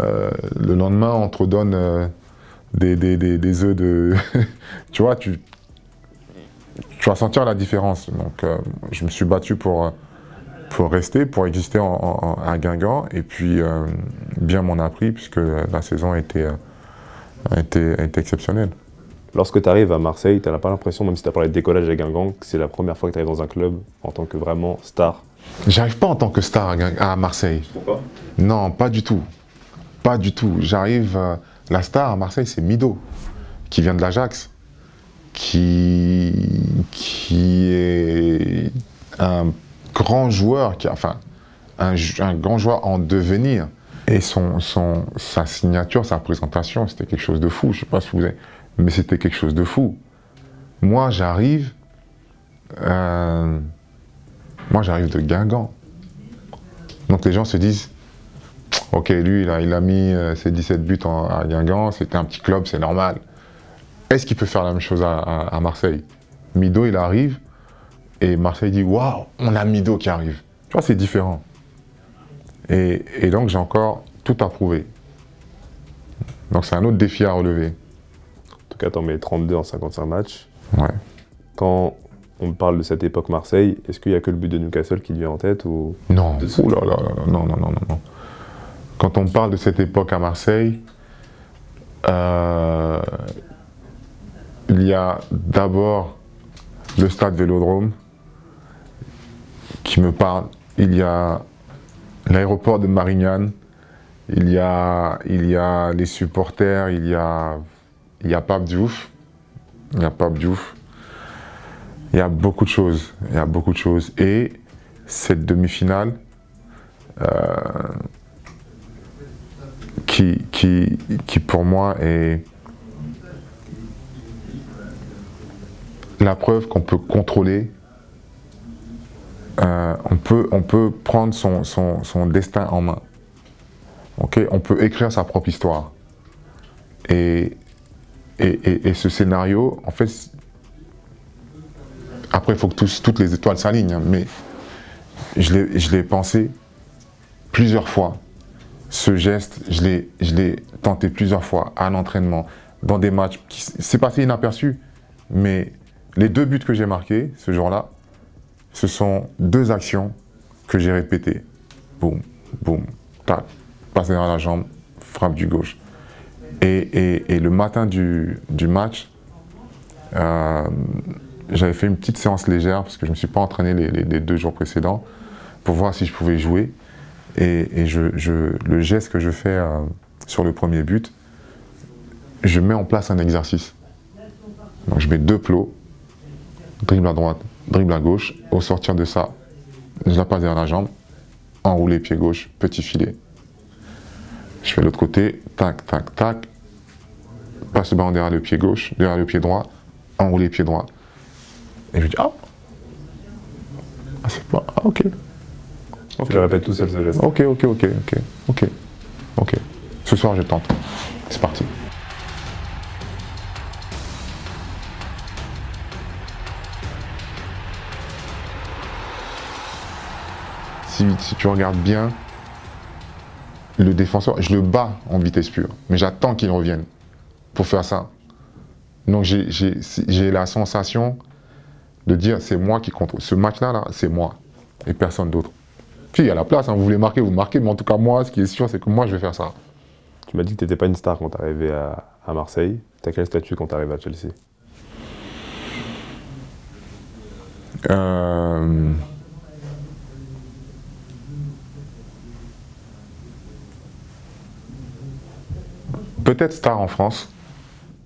Speaker 1: euh, le lendemain on te redonne euh, des, des, des, œufs de... tu vois, tu, tu vas sentir la différence. Donc je me suis battu pour, pour rester, pour exister à Guingamp et puis bien m'en a pris puisque la saison a été, a été, a été exceptionnelle.
Speaker 2: Lorsque tu arrives à Marseille, tu n'as pas l'impression, même si tu as parlé de décollage à Guingamp, que c'est la première fois que tu arrives dans un club en tant que vraiment star?
Speaker 1: J'arrive pas en tant que star à, Marseille.
Speaker 2: Pourquoi?
Speaker 1: Non, pas du tout. Pas du tout. J'arrive. Euh, la star à Marseille, c'est Mido, qui vient de l'Ajax, qui, qui est un grand joueur, qui, enfin, un, grand joueur en devenir. Et son, son, sa signature, sa présentation, c'était quelque chose de fou. Je sais pas si vous avez... Mais c'était quelque chose de fou. Moi, j'arrive... Euh, moi, j'arrive de Guingamp. Donc les gens se disent, ok, lui, il a, il a mis euh, ses 17 buts à Guingamp, c'était un petit club, c'est normal. Est-ce qu'il peut faire la même chose à, Marseille? Mido, il arrive, et Marseille dit, waouh, on a Mido qui arrive. Tu vois, c'est différent. Et, donc, j'ai encore tout à prouver. Donc, c'est un autre défi à relever.
Speaker 2: En tout cas, tu en mets 32 en 55 matchs.
Speaker 1: Ouais.
Speaker 2: Quand on parle de cette époque Marseille, est-ce qu'il n'y a que le but de Newcastle qui vient en tête ou?
Speaker 1: Non, là là non, non, non, non, Quand on parle de cette époque à Marseille, euh, il y a d'abord le stade Vélodrome qui me parle. Il y a l'aéroport de Marignane. Il y a, il y a les supporters. Il y a, il y a Pape Diouf. Il y a Pape Diouf. Il y a beaucoup de choses. Il y a beaucoup de choses. Et cette demi-finale, euh, qui, qui, qui pour moi est la preuve qu'on peut contrôler, euh, on, peut, on peut prendre son, son, destin en main. ok on peut écrire sa propre histoire. Et, et, et, ce scénario, en fait, après, il faut que toutes les étoiles s'alignent, hein, mais je l'ai pensé plusieurs fois. Ce geste, je l'ai tenté plusieurs fois à l'entraînement, dans des matchs. C'est passé inaperçu, mais les deux buts que j'ai marqués ce jour-là, ce sont deux actions que j'ai répétées. Boum, boum, tac, passe derrière la jambe, frappe du gauche. Et, le matin du, match, euh, j'avais fait une petite séance légère parce que je ne me suis pas entraîné les, deux jours précédents pour voir si je pouvais jouer. Et, le geste que je fais euh, sur le premier but, je mets en place un exercice. Donc je mets deux plots, dribble à droite, dribble à gauche. Au sortir de ça, je la passe derrière la jambe, enroulé pied gauche, petit filet. Je fais l'autre côté, tac, tac, tac. Passe le ballon derrière le pied gauche, derrière le pied droit, enroulé pied droit. Et je dis, ah, ah c'est pas, ah, ok.
Speaker 2: Tu le répètes tout seul ce geste.
Speaker 1: Ok, ok, ok, ok, ok, ok. Ce soir, je tente. C'est parti. si, tu regardes bien, le défenseur, je le bats en vitesse pure, mais j'attends qu'il revienne pour faire ça. Donc j'ai la sensation de dire c'est moi qui contrôle. Ce match-là, -là, c'est moi et personne d'autre. Puis il y a la place, hein, vous voulez marquer, vous marquez, mais en tout cas moi, ce qui est sûr, c'est que moi je vais faire ça.
Speaker 2: Tu m'as dit que tu n'étais pas une star quand tu arrivé à, à Marseille. Tu as quel statut quand tu arrives à Chelsea?
Speaker 1: Euh... peut-être star en France,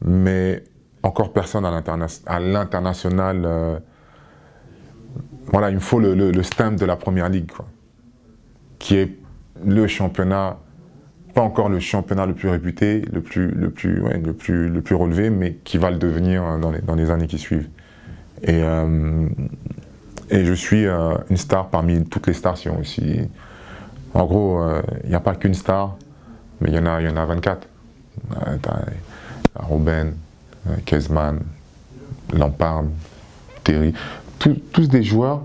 Speaker 1: mais encore personne à l'international. Euh, voilà, il me faut le, le, stamp de la première ligue, qui est le championnat, pas encore le championnat le plus réputé, le plus, le plus, le plus, le plus relevé, mais qui va le devenir dans les, dans les années qui suivent. Et, euh, et je suis euh, une star parmi toutes les stars, aussi. En gros, il n'y a pas qu'une star, mais il y, en a, y en a 24. Robin, euh, Kezman, Lampard, Terry, tous des joueurs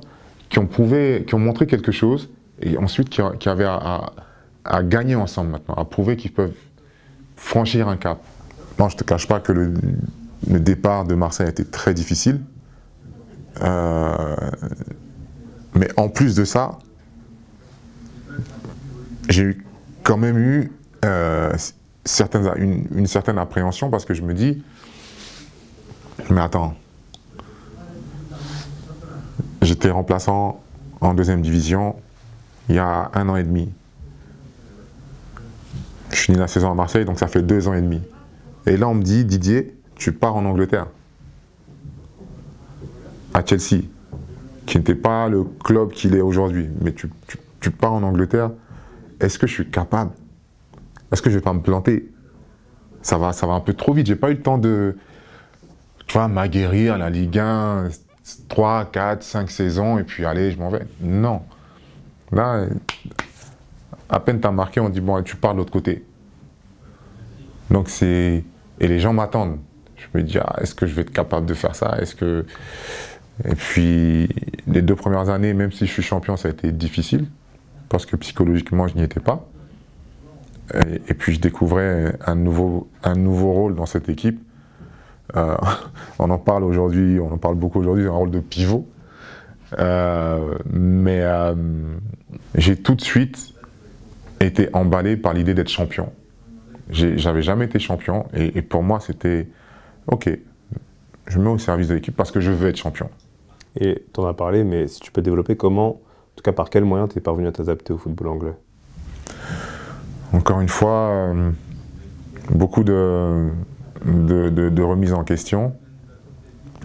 Speaker 1: qui ont prouvé, qui ont montré quelque chose et ensuite qui, avaient à, gagner ensemble maintenant, à prouver qu'ils peuvent franchir un cap. Non, je ne te cache pas que le, départ de Marseille a été très difficile. Euh, mais en plus de ça, j'ai quand même eu euh, une, certaine appréhension parce que je me dis, mais attends, j'étais remplaçant en deuxième division il y a un an et demi. Je finis la saison à Marseille, donc ça fait deux ans et demi. Et là, on me dit, Didier, tu pars en Angleterre, à Chelsea, qui n'était pas le club qu'il est aujourd'hui, mais tu, tu pars en Angleterre, est-ce que je suis capable? Est-ce que je vais pas me planter? Ça va, ça va un peu trop vite. J'ai pas eu le temps de, tu vois, m'aguerrir la Ligue 1, 3, 4, 5 saisons, et puis allez, je m'en vais. Non. Là, à peine tu as marqué, on dit, bon, tu pars de l'autre côté. Donc c'est... Et les gens m'attendent. Je me dis, ah, est-ce que je vais être capable de faire ça? Est-ce que... Et puis, les deux premières années, même si je suis champion, ça a été difficile, parce que psychologiquement, je n'y étais pas. Et, puis, je découvrais un nouveau, un nouveau rôle dans cette équipe. Euh, on en parle aujourd'hui, on en parle beaucoup aujourd'hui, un rôle de pivot. Euh, mais euh, j'ai tout de suite été emballé par l'idée d'être champion. J'avais jamais été champion et, pour moi c'était ok, je me mets au service de l'équipe parce que je veux être champion.
Speaker 2: Et tu en as parlé, mais si tu peux développer comment, en tout cas par quel moyen tu es parvenu à t'adapter au football anglais?
Speaker 1: Encore une fois, euh, beaucoup de, de, de, remise en question,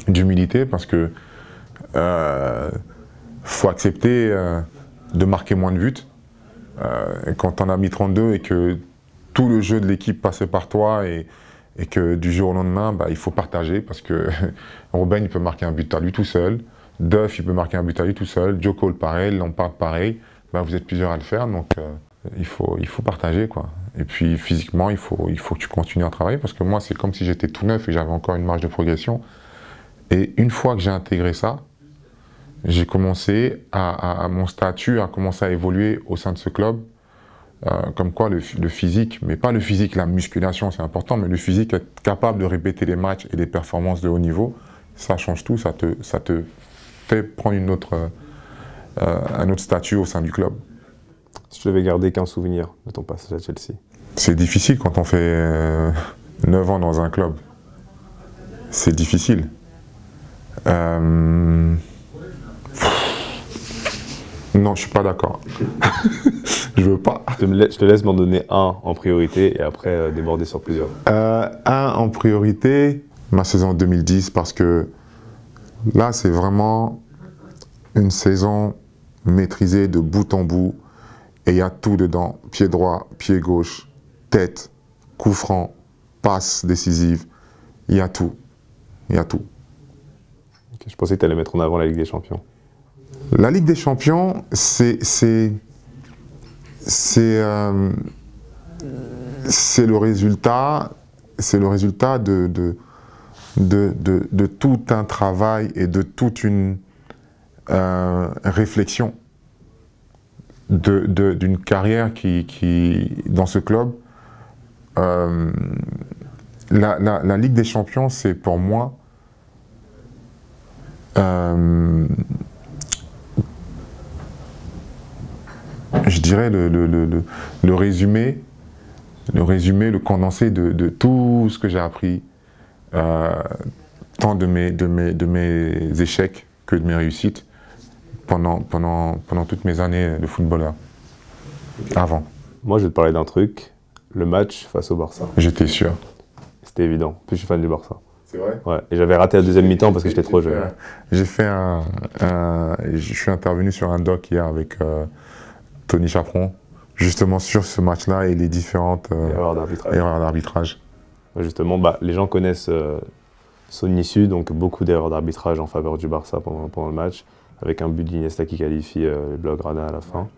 Speaker 1: d'humilité parce que euh, faut accepter euh, de marquer moins de buts. Euh, quand on a mis 32 et que tout le jeu de l'équipe passait par toi et, que du jour au lendemain, bah, il faut partager parce que Robin, il peut marquer un but à lui tout seul. Duff, il peut marquer un but à lui tout seul. Joe pareil. Lampard, pareil. Bah, vous êtes plusieurs à le faire, donc euh, il, faut, il faut partager. quoi. Et puis physiquement, il faut, il faut que tu continues à travailler parce que moi, c'est comme si j'étais tout neuf et j'avais encore une marge de progression. Et une fois que j'ai intégré ça, j'ai commencé à, mon statut a commencé à évoluer au sein de ce club. Euh, comme quoi le, physique, mais pas le physique, la musculation c'est important, mais le physique, être capable de répéter les matchs et les performances de haut niveau, ça change tout, ça te, ça te fait prendre une autre, euh, un autre statut au sein du club.
Speaker 2: Si tu devais garder qu'un souvenir de ton passage à Chelsea
Speaker 1: C'est difficile quand on fait 9 euh, ans dans un club. C'est difficile. Euh, non, je suis pas d'accord. je veux pas.
Speaker 2: Je te, laisse m'en donner un en priorité et après euh, déborder sur plusieurs.
Speaker 1: Euh, un en priorité, ma saison 2010, parce que là, c'est vraiment une saison maîtrisée de bout en bout et il y a tout dedans. Pied droit, pied gauche, tête, coup franc, passe décisive. Il y a tout. Il y a tout.
Speaker 2: je pensais que tu allais mettre en avant la Ligue des Champions.
Speaker 1: La Ligue des Champions, c'est euh, c'est le résultat c'est le résultat de tout un travail et de toute une euh, réflexion d'une carrière qui, dans ce club. Euh, la, Ligue des Champions, c'est pour moi je dirais, le, le, le, le, résumé, le résumé, le condensé de, de tout ce que j'ai appris, euh, tant de mes, de, mes, de mes échecs que de mes réussites pendant, pendant, pendant toutes mes années de footballeur, avant.
Speaker 2: Moi, je vais te parler d'un truc, le match face au Barça.
Speaker 1: J'étais sûr.
Speaker 2: C'était évident. plus, je suis fan du Barça.
Speaker 1: C'est vrai?
Speaker 2: Ouais. Et j'avais raté la deuxième mi-temps parce que j'étais trop jeune.
Speaker 1: J'ai fait un, Je suis intervenu sur un doc hier avec euh, Tony Chaperon, justement sur ce match-là et les différentes euh, erreurs d'arbitrage.
Speaker 2: Justement, bah, les gens connaissent euh, son issue, donc beaucoup d'erreurs d'arbitrage en faveur du Barça pendant, pendant le match, avec un but d'Iniesta qui qualifie euh, les Blaugrana à la fin.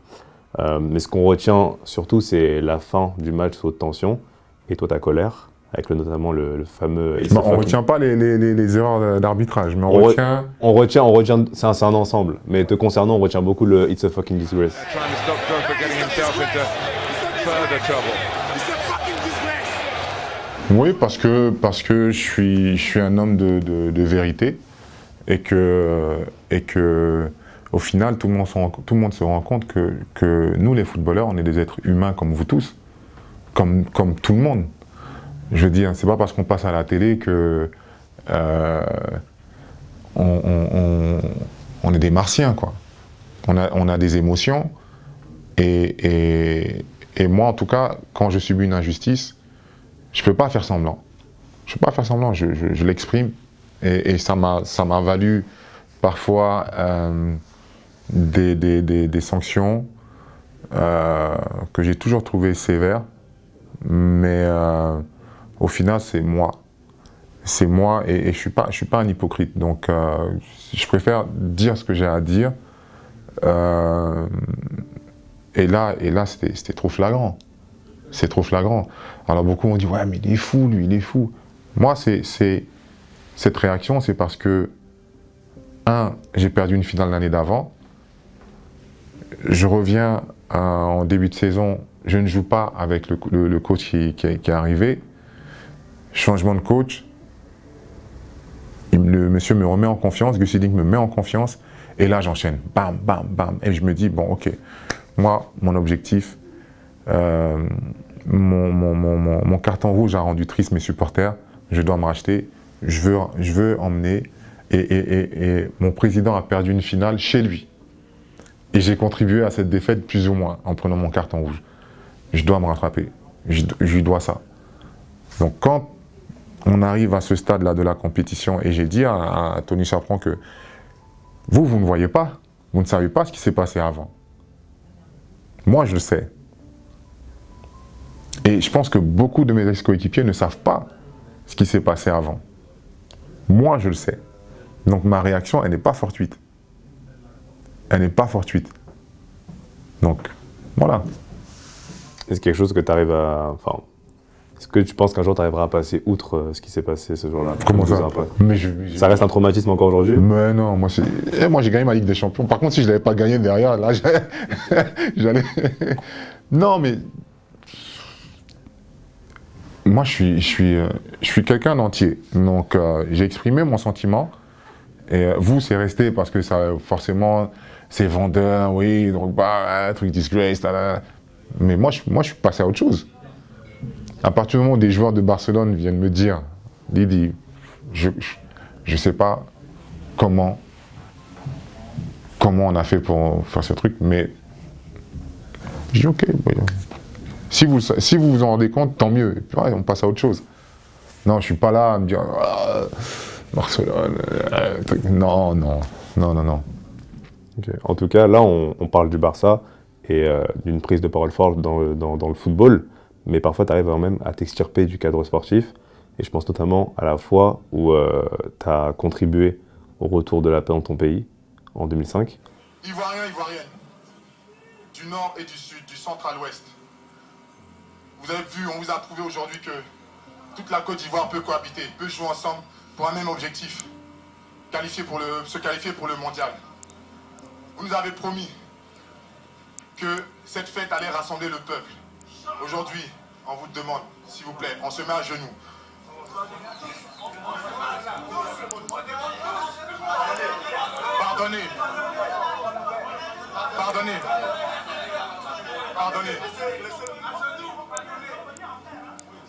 Speaker 2: mais ce qu'on retient surtout, c'est la fin du match sous haute tension et toi ta colère avec notamment le, fameux.
Speaker 1: on ne retient pas les, les, les erreurs d'arbitrage, mais on, retient.
Speaker 2: on retient. On retient, c'est un, un, ensemble. Mais te concernant, on retient beaucoup le It's a fucking disgrace.
Speaker 1: Oui, parce que, parce que je, suis, je suis un homme de, de, de vérité et que, et que au final, tout le monde se rend, tout le monde se rend compte que, que nous, les footballeurs, on est des êtres humains comme vous tous, comme, comme tout le monde. Je veux dire, c'est pas parce qu'on passe à la télé que euh, on, est des martiens, quoi. On a, on a des émotions. Et, moi, en tout cas, quand je subis une injustice, je peux pas faire semblant. Je peux pas faire semblant, je, l'exprime. Et, ça m'a valu parfois euh, des, sanctions, que j'ai toujours trouvé sévère, mais au final, c'est moi. C'est moi et, je ne suis, suis pas un hypocrite. Donc, je préfère dire ce que j'ai à dire. et là, et là c'était trop flagrant. C'est trop flagrant. Alors beaucoup ont dit, ouais, mais il est fou, lui, il est fou. Moi, c'est cette réaction, c'est parce que, un, j'ai perdu une finale l'année d'avant. Je reviens euh, en début de saison, je ne joue pas avec le, coach qui, est arrivé. Changement de coach. Le monsieur me remet en confiance, Gus me met en confiance. Et là, j'enchaîne. Bam, bam, bam. Et je me dis, bon, ok. Moi, mon objectif, euh, mon, carton rouge a rendu triste mes supporters. Je dois me racheter. Je veux, je veux emmener. Et, mon président a perdu une finale chez lui. Et j'ai contribué à cette défaite plus ou moins en prenant mon carton rouge. Je dois me rattraper. Je, lui dois ça. Donc quand on arrive à ce stade-là de la compétition, et j'ai dit à, Tony Chaperon que vous, vous ne voyez pas. Vous ne savez pas ce qui s'est passé avant. Moi, je le sais. Et je pense que beaucoup de mes ex-coéquipiers ne savent pas ce qui s'est passé avant. Moi, je le sais. Donc ma réaction, elle n'est pas fortuite. Elle n'est pas fortuite. Donc, voilà.
Speaker 2: Est-ce quelque chose que tu arrives à... est-ce que tu penses qu'un jour tu arriveras à passer outre euh, ce qui s'est passé ce jour-là?
Speaker 1: Comment ça?
Speaker 2: mais Ça reste un traumatisme encore aujourd'hui?
Speaker 1: Mais non, moi, eh, moi j'ai gagné ma Ligue des Champions. Par contre, si je ne l'avais pas gagné derrière, là, j'allais... non, mais moi, je suis, je suis, euh, je suis quelqu'un d'entier. Donc, euh, j'ai exprimé mon sentiment. Et vous, c'est resté parce que ça, forcément, c'est vendeur, oui, donc bah, truc disgrace, Mais moi je, moi, je suis passé à autre chose. À partir du moment où des joueurs de Barcelone viennent me dire, Didi, je ne sais pas comment, comment on a fait pour faire ce truc, mais je dis ok, voyons. Si vous, vous en rendez compte, tant mieux. Et puis, on passe à autre chose. Non, je suis pas là à me dire ah, Barcelone. Euh, non, non, non, non, non.
Speaker 2: En tout cas, là, on, parle du Barça et euh, d'une prise de parole forte dans, le football, mais parfois, tu arrives quand même à t'extirper du cadre sportif. Et je pense notamment à la fois où euh, tu as contribué au retour de la paix dans ton pays en 2005.
Speaker 3: Ivoirien, Ivoirienne, du nord et du sud, du centre à l'ouest vous avez vu, on vous a prouvé aujourd'hui que toute la Côte d'Ivoire peut cohabiter, peut jouer ensemble pour un même objectif, qualifier pour le, se qualifier pour le mondial. Vous nous avez promis que cette fête allait rassembler le peuple. Aujourd'hui, on vous demande, s'il vous plaît, on se met à genoux. Pardonnez. Pardonnez. Pardonnez.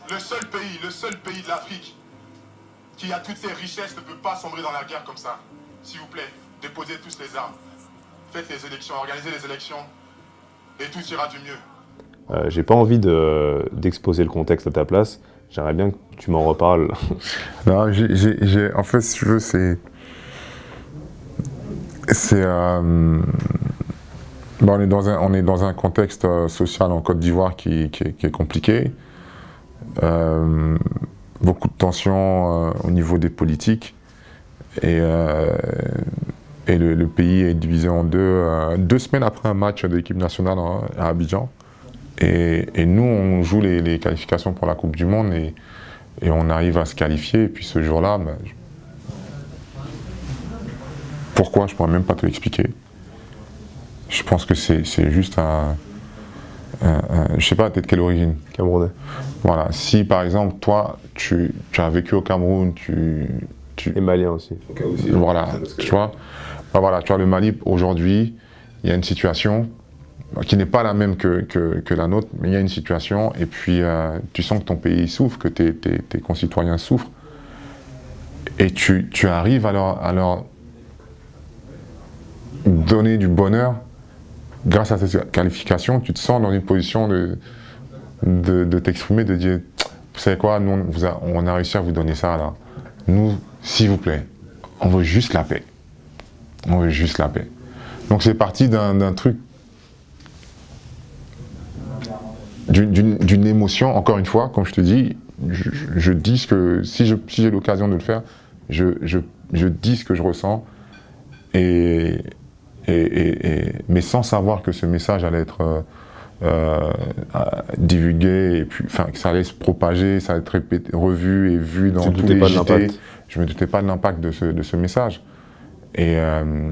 Speaker 3: Le seul pays, le seul pays de l'Afrique qui a toutes ses richesses ne peut pas sombrer dans la guerre comme ça. S'il vous plaît, déposez tous les armes. Faites les élections, organisez les élections et tout ira du mieux.
Speaker 2: Euh, J'ai pas envie d'exposer le contexte à ta place. J'aimerais bien que tu m'en reparles.
Speaker 1: non, en fait, si tu veux, c'est. C'est. Euh, on, est dans un, on est dans un contexte euh, social en Côte d'Ivoire qui, qui, est compliqué. Beaucoup de tensions au niveau des politiques. Et, et le, pays est divisé en deux, deux semaines après un match de l'équipe nationale à Abidjan. Et, et, nous, on joue les, qualifications pour la Coupe du Monde et, et on arrive à se qualifier. Et puis ce jour-là, ben, pourquoi, je ne pourrais même pas te l'expliquer. Je pense que c'est juste un, je ne euh, je sais pas, t'es de quelle origine?
Speaker 2: Camerounais.
Speaker 1: Voilà, si par exemple, toi, tu, as vécu au Cameroun, tu... tu...
Speaker 2: Et malien aussi.
Speaker 1: Voilà, tu vois, bah, voilà, tu vois, le Mali, aujourd'hui, il y a une situation qui n'est pas la même que, que, la nôtre, mais il y a une situation, et puis euh, tu sens que ton pays souffre, que tes, tes, concitoyens souffrent, et tu, tu arrives à leur, donner du bonheur grâce à cette qualification, tu te sens dans une position de, de, t'exprimer, de dire, vous savez quoi, nous, on a réussi à vous donner ça là. Nous, s'il vous plaît, on veut juste la paix. On veut juste la paix. Donc c'est parti d'un truc d'une émotion, encore une fois, comme je te dis, je, dis ce que, si j'ai si l'occasion de le faire, je, je, dis ce que je ressens, et, et, mais sans savoir que ce message allait être euh, euh, divulgué, et puis, enfin, que ça allait se propager, ça allait être revu et vu dans tous les JT. Je me doutais pas de l'impact de ce, de ce message. Et, euh,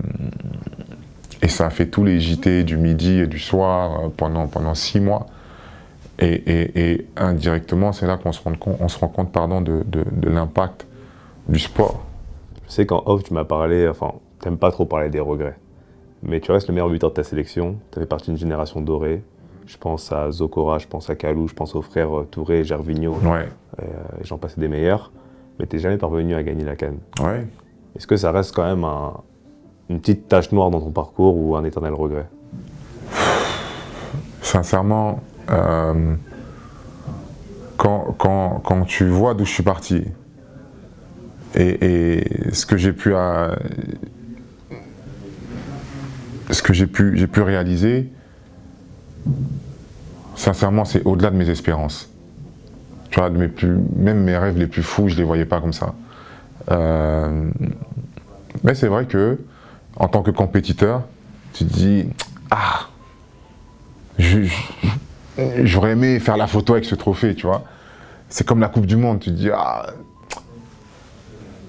Speaker 1: et ça a fait tous les JT du midi et du soir pendant, pendant six mois. Et, indirectement, c'est là qu'on se rend compte, on se rend compte pardon, de, de, l'impact du sport.
Speaker 2: Je sais qu'en off, tu m'as parlé, enfin, tu n'aimes pas trop parler des regrets, mais tu restes le meilleur buteur de ta sélection, tu fais partie d'une génération dorée. Je pense à Zokora, je pense à Kalou, je pense aux frères euh, Touré et Gervinho.
Speaker 1: Ouais.
Speaker 2: Et, euh, j'en passais des meilleurs, mais tu n'es jamais parvenu à gagner la canne.
Speaker 1: Ouais.
Speaker 2: Est-ce que ça reste quand même une petite tache noire dans ton parcours ou un éternel regret?
Speaker 1: Sincèrement, euh, quand, quand, quand, tu vois d'où je suis parti et, ce que j'ai pu, à, ce que j'ai pu, j'ai pu réaliser, sincèrement, c'est au-delà de mes espérances. Tu vois, mes plus, même mes rêves les plus fous, je les voyais pas comme ça. Euh, mais c'est vrai que, en tant que compétiteur, tu te dis, ah, je, j'aurais aimé faire la photo avec ce trophée, tu vois. C'est comme la Coupe du Monde, tu te dis, ah,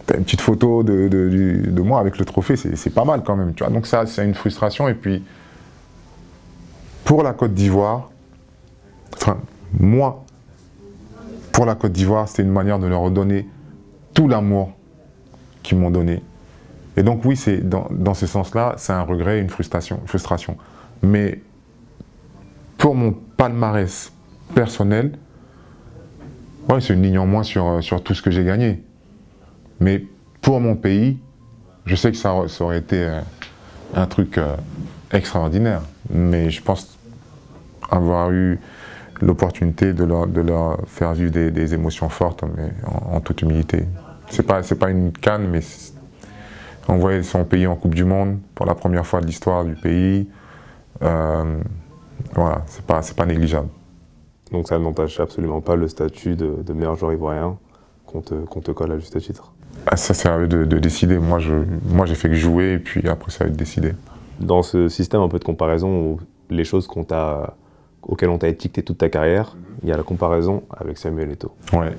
Speaker 1: t'as une petite photo de, de, moi avec le trophée, c'est pas mal quand même, tu vois. Donc ça, c'est une frustration. Et puis, pour la Côte d'Ivoire, enfin, moi, pour la Côte d'Ivoire, c'était une manière de leur redonner tout l'amour qu'ils m'ont donné. Et donc oui, c'est dans, dans ce sens-là, c'est un regret, une frustration, frustration. Mais pour mon palmarès personnel, ouais, c'est une ligne en moins sur, sur tout ce que j'ai gagné. Mais pour mon pays, je sais que ça, aurait été euh, un, truc euh, extraordinaire. Mais je pense avoir eu l'opportunité de leur, de leur, faire vivre des, émotions fortes, mais en, toute humilité. C'est pas, pas une canne, mais envoyer son pays en Coupe du Monde pour la première fois de l'histoire du pays. Euh, voilà, c'est pas, pas négligeable.
Speaker 2: Donc ça n'entache absolument pas le statut de, meilleur joueur ivoirien qu'on te, colle à juste titre
Speaker 1: ah, Ça, c'est à eux de, décider. Moi, je, moi, j'ai fait que jouer et puis après, ça va être décidé.
Speaker 2: Dans ce système un peu de comparaison, où les choses qu'on auxquelles on t'a étiqueté toute ta carrière, il y a la comparaison avec Samuel Eto'o.
Speaker 1: Ouais.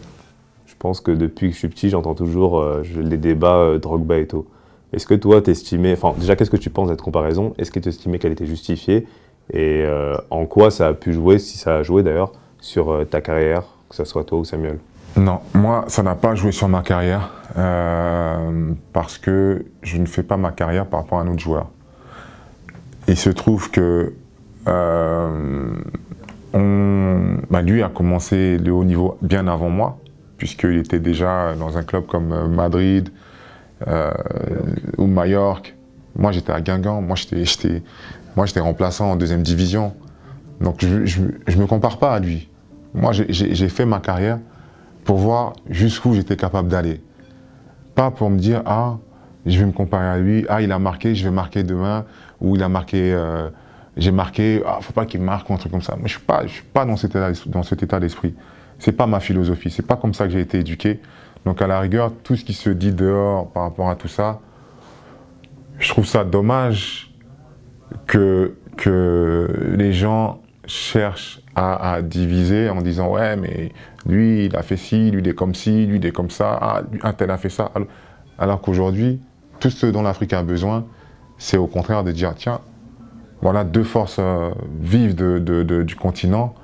Speaker 2: Je pense que depuis que je suis petit, j'entends toujours euh, les débats euh, Drogba Eto'o. Est-ce que toi, t'estimais, enfin déjà, qu'est-ce que tu penses de cette comparaison? Est-ce que tu estimais qu'elle était justifiée? Et euh, en quoi ça a pu jouer, si ça a joué d'ailleurs, sur euh, ta carrière, que ce soit toi ou Samuel?
Speaker 1: Non, moi, ça n'a pas joué sur ma carrière euh, parce que je ne fais pas ma carrière par rapport à un autre joueur. Il se trouve que bah, lui a commencé le haut niveau bien avant moi, puisqu'il était déjà dans un club comme Madrid ou Majorque. Moi, j'étais à Guingamp. Moi, j'étais moi, j'étais remplaçant en deuxième division. Donc, je ne me compare pas à lui. Moi, j'ai fait ma carrière pour voir jusqu'où j'étais capable d'aller. Pas pour me dire, ah, je vais me comparer à lui, ah, il a marqué, je vais marquer demain, ou il a marqué, euh, j'ai marqué, ah, faut pas qu'il marque, ou un truc comme ça. Moi, je ne suis pas dans cet état, dans cet état d'esprit. C'est pas ma philosophie, c'est pas comme ça que j'ai été éduqué. Donc, à la rigueur, tout ce qui se dit dehors par rapport à tout ça, je trouve ça dommage que, les gens cherchent à, diviser en disant ouais mais lui il a fait ci, lui il est comme ci, lui il est comme ça, ah, un tel a fait ça. Alors, qu'aujourd'hui, tout ce dont l'Afrique a besoin, c'est au contraire de dire tiens, voilà deux forces euh, vives de, du continent,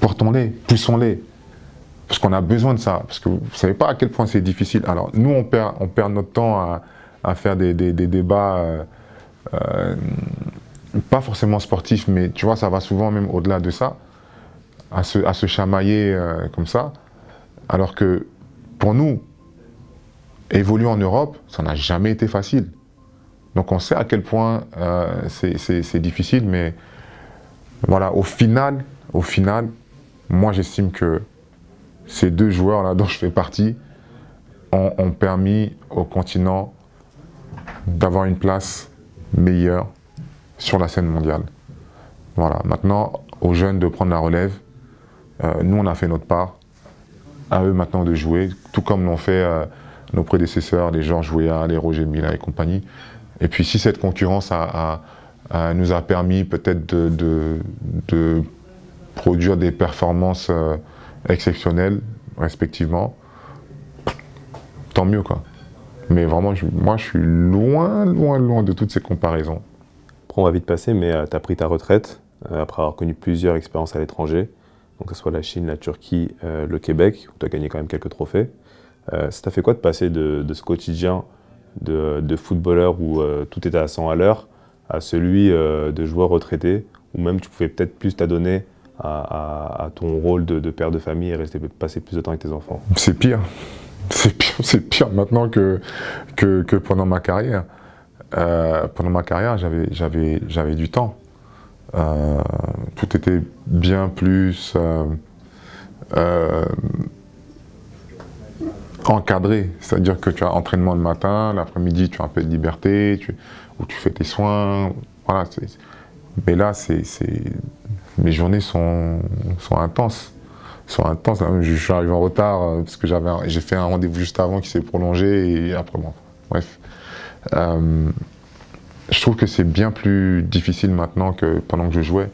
Speaker 1: portons-les, poussons-les. Parce qu'on a besoin de ça. Parce que vous ne savez pas à quel point c'est difficile. Alors nous, on perd, on perd notre temps à, à faire des, débats, euh, euh, pas forcément sportifs, mais tu vois, ça va souvent même au-delà de ça, à se, à se chamailler euh, comme ça. Alors que pour nous, évoluer en Europe, ça n'a jamais été facile. Donc on sait à quel point c'est difficile, mais voilà, au final, au final, moi j'estime que ces deux joueurs-là dont je fais partie ont permis au continent d'avoir une place meilleure sur la scène mondiale. Voilà, maintenant, aux jeunes de prendre la relève. Euh, nous, on a fait notre part. À eux maintenant de jouer, tout comme l'ont fait euh, nos prédécesseurs, les Georges Weah, les Roger Mila et compagnie. Et puis si cette concurrence nous a permis peut-être de, produire des performances euh, exceptionnelles, respectivement, tant mieux quoi. Mais vraiment, moi je suis loin, loin, loin de toutes ces comparaisons.
Speaker 2: Après, on va vite passer, mais tu as pris ta retraite après avoir connu plusieurs expériences à l'étranger donc que ce soit la Chine, la Turquie, euh, le Québec, où tu as gagné quand même quelques trophées. Euh, ça t'a fait quoi de passer de, ce quotidien de, footballeur où euh, tout était à 100 à l'heure à celui de joueur retraité, où même tu pouvais peut-être plus t'adonner à, ton rôle de, père de famille et rester, passer plus de temps avec tes enfants?
Speaker 1: C'est pire. C'est pire, maintenant que, que, pendant ma carrière. pendant ma carrière, j'avais du temps. Euh, tout était bien plus euh, euh, encadré. C'est-à-dire que tu as entraînement le matin, l'après-midi tu as un peu de liberté, où tu fais tes soins. Voilà, mais là, mes journées sont, sont intenses. Sont intenses. Je suis arrivé en retard parce que j'avais, j'ai fait un rendez-vous juste avant qui s'est prolongé et après, bon, bref je trouve que c'est bien plus difficile maintenant que pendant que je jouais.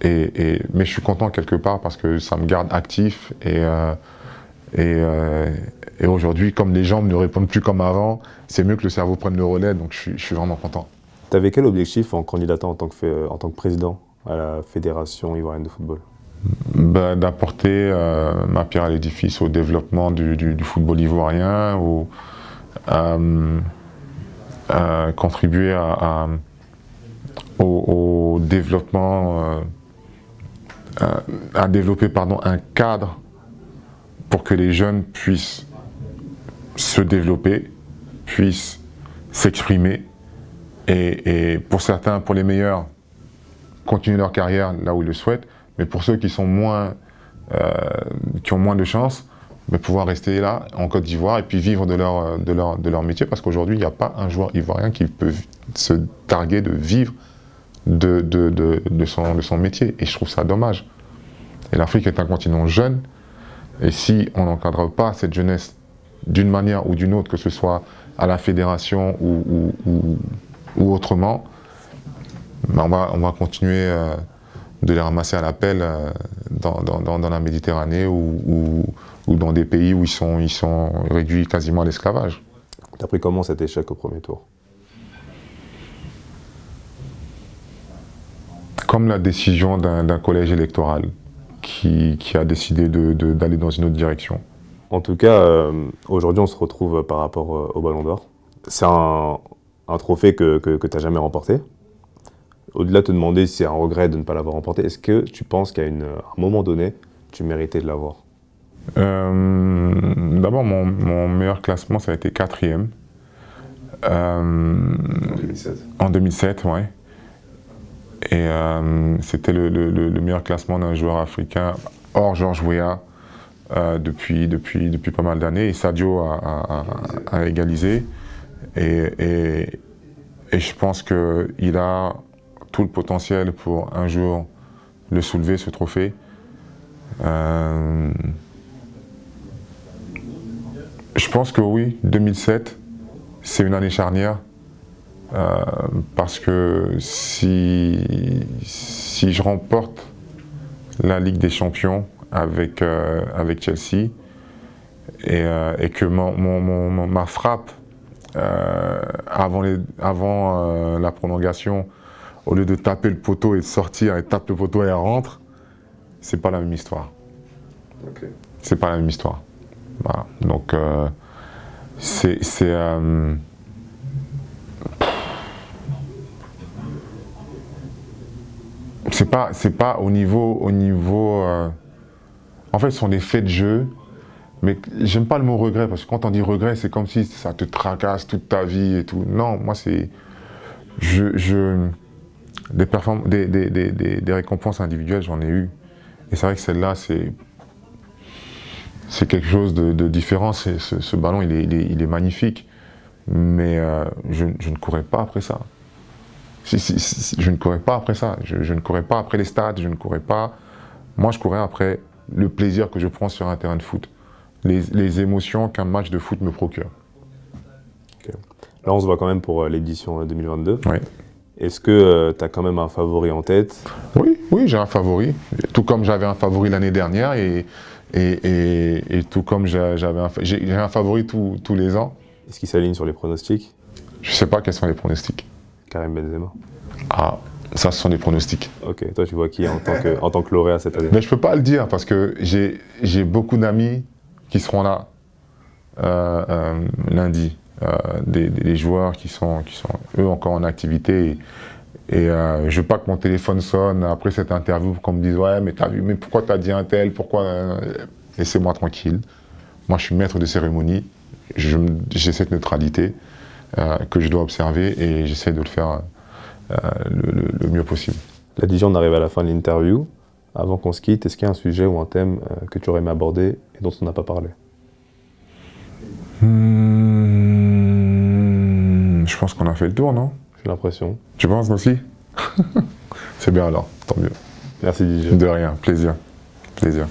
Speaker 1: Et, mais je suis content quelque part parce que ça me garde actif. Et, euh, euh, et, aujourd'hui, comme les jambes ne répondent plus comme avant, c'est mieux que le cerveau prenne le relais. Donc je suis, vraiment content.
Speaker 2: Tu avais quel objectif en candidatant en tant que, en tant que président à la Fédération ivoirienne de football?
Speaker 1: Ben, D'apporter euh, ma pierre à l'édifice au développement du, football ivoirien. Ou, contribuer à, au, développement, euh, à, développer pardon, un cadre pour que les jeunes puissent se développer, puissent s'exprimer et, pour certains, pour les meilleurs, continuer leur carrière là où ils le souhaitent, mais pour ceux qui sont moins, euh, qui ont moins de chance, de pouvoir rester là en Côte d'Ivoire et puis vivre de leur, de leur, de leur métier parce qu'aujourd'hui, il n'y a pas un joueur ivoirien qui peut se targuer de vivre de, de, de, son, de son métier. Et je trouve ça dommage. Et l'Afrique est un continent jeune et si on n'encadre pas cette jeunesse d'une manière ou d'une autre, que ce soit à la fédération ou, ou, ou, autrement, ben on, va, on va continuer euh, de les ramasser à l'appel euh, dans, dans, dans, la Méditerranée ou, ou dans des pays où ils sont, ils sont réduits quasiment à l'esclavage.
Speaker 2: Tu as pris comment cet échec au premier tour?
Speaker 1: Comme la décision d'un collège électoral qui, qui a décidé d'aller dans une autre direction.
Speaker 2: En tout cas, euh, aujourd'hui, on se retrouve par rapport euh, au Ballon d'Or. C'est un, un, trophée que, que, tu n'as jamais remporté. Au-delà de te demander si c'est un regret de ne pas l'avoir remporté, est-ce que tu penses qu'à un moment donné, tu méritais de l'avoir?
Speaker 1: Euh, d'abord, mon, meilleur classement, ça a été quatrième.
Speaker 2: Euh, en 2007 En
Speaker 1: 2007, ouais. Et euh, c'était le, meilleur classement d'un joueur africain hors Georges Weah depuis, depuis, depuis pas mal d'années. Et Sadio a, égalisé. Et, et, et, je pense qu'il a tout le potentiel pour un jour le soulever, ce trophée. Je pense que oui, 2007, c'est une année charnière. Euh, parce que si, je remporte la Ligue des Champions avec, euh, Chelsea et, euh, que ma frappe avant la prolongation, au lieu de taper le poteau et de sortir et tape le poteau et elle rentre, c'est pas la même histoire. C'est pas la même histoire. Voilà. Donc, euh, c'est. Euh, c'est pas, c'est pas au niveau. Au niveau euh, en fait, ce sont des faits de jeu. Mais j'aime pas le mot regret, parce que quand on dit regret, c'est comme si ça te tracasse toute ta vie et tout. Non, moi, c'est. Je, je, des, des, des, des, des récompenses individuelles, j'en ai eu. Et c'est vrai que celle-là, c'est c'est quelque chose de, différent. Ce, ce, ballon, il est, il est, magnifique. Mais euh, je, ne courais pas après ça. je ne courais pas après ça. Je, ne courais pas après les stades, je ne courais pas. Moi, je courais après le plaisir que je prends sur un terrain de foot. Les, émotions qu'un match de foot me procure.
Speaker 2: Là, on se voit quand même pour euh, l'édition 2022.
Speaker 1: Oui.
Speaker 2: Est-ce que euh, tu as quand même un favori en tête?
Speaker 1: Oui, oui, j'ai un favori. Tout comme j'avais un favori l'année dernière et, et, tout comme j'avais un, j'ai un favori tous les ans.
Speaker 2: Est-ce qu'il s'aligne sur les pronostics?
Speaker 1: Je ne sais pas quels sont les pronostics.
Speaker 2: Karim Benzema.
Speaker 1: Ah, ça, ce sont des pronostics.
Speaker 2: Ok, toi, tu vois qui en tant que, en tant que lauréat cette année?
Speaker 1: Mais je ne peux pas le dire parce que j'ai beaucoup d'amis qui seront là euh, euh, lundi. Euh, des, joueurs qui sont, qui sont, eux, encore en activité. Et, je ne veux pas que mon téléphone sonne après cette interview pour qu'on me dise Ouais, mais t'as vu, mais pourquoi t'as dit un tel? Pourquoi Laissez-moi tranquille. Moi, je suis maître de cérémonie. J'ai cette neutralité que je dois observer et j'essaie de le faire le, mieux possible.
Speaker 2: Là, déjà, on arrive à la fin de l'interview. Avant qu'on se quitte, est-ce qu'il y a un sujet ou un thème que tu aurais aimé aborder et dont on n'a pas parlé?
Speaker 1: Hmm, Je pense qu'on a fait le tour, non?
Speaker 2: J'ai l'impression.
Speaker 1: Tu penses aussi C'est bien alors, tant mieux.
Speaker 2: Merci DJ.
Speaker 1: De rien, plaisir. Plaisir.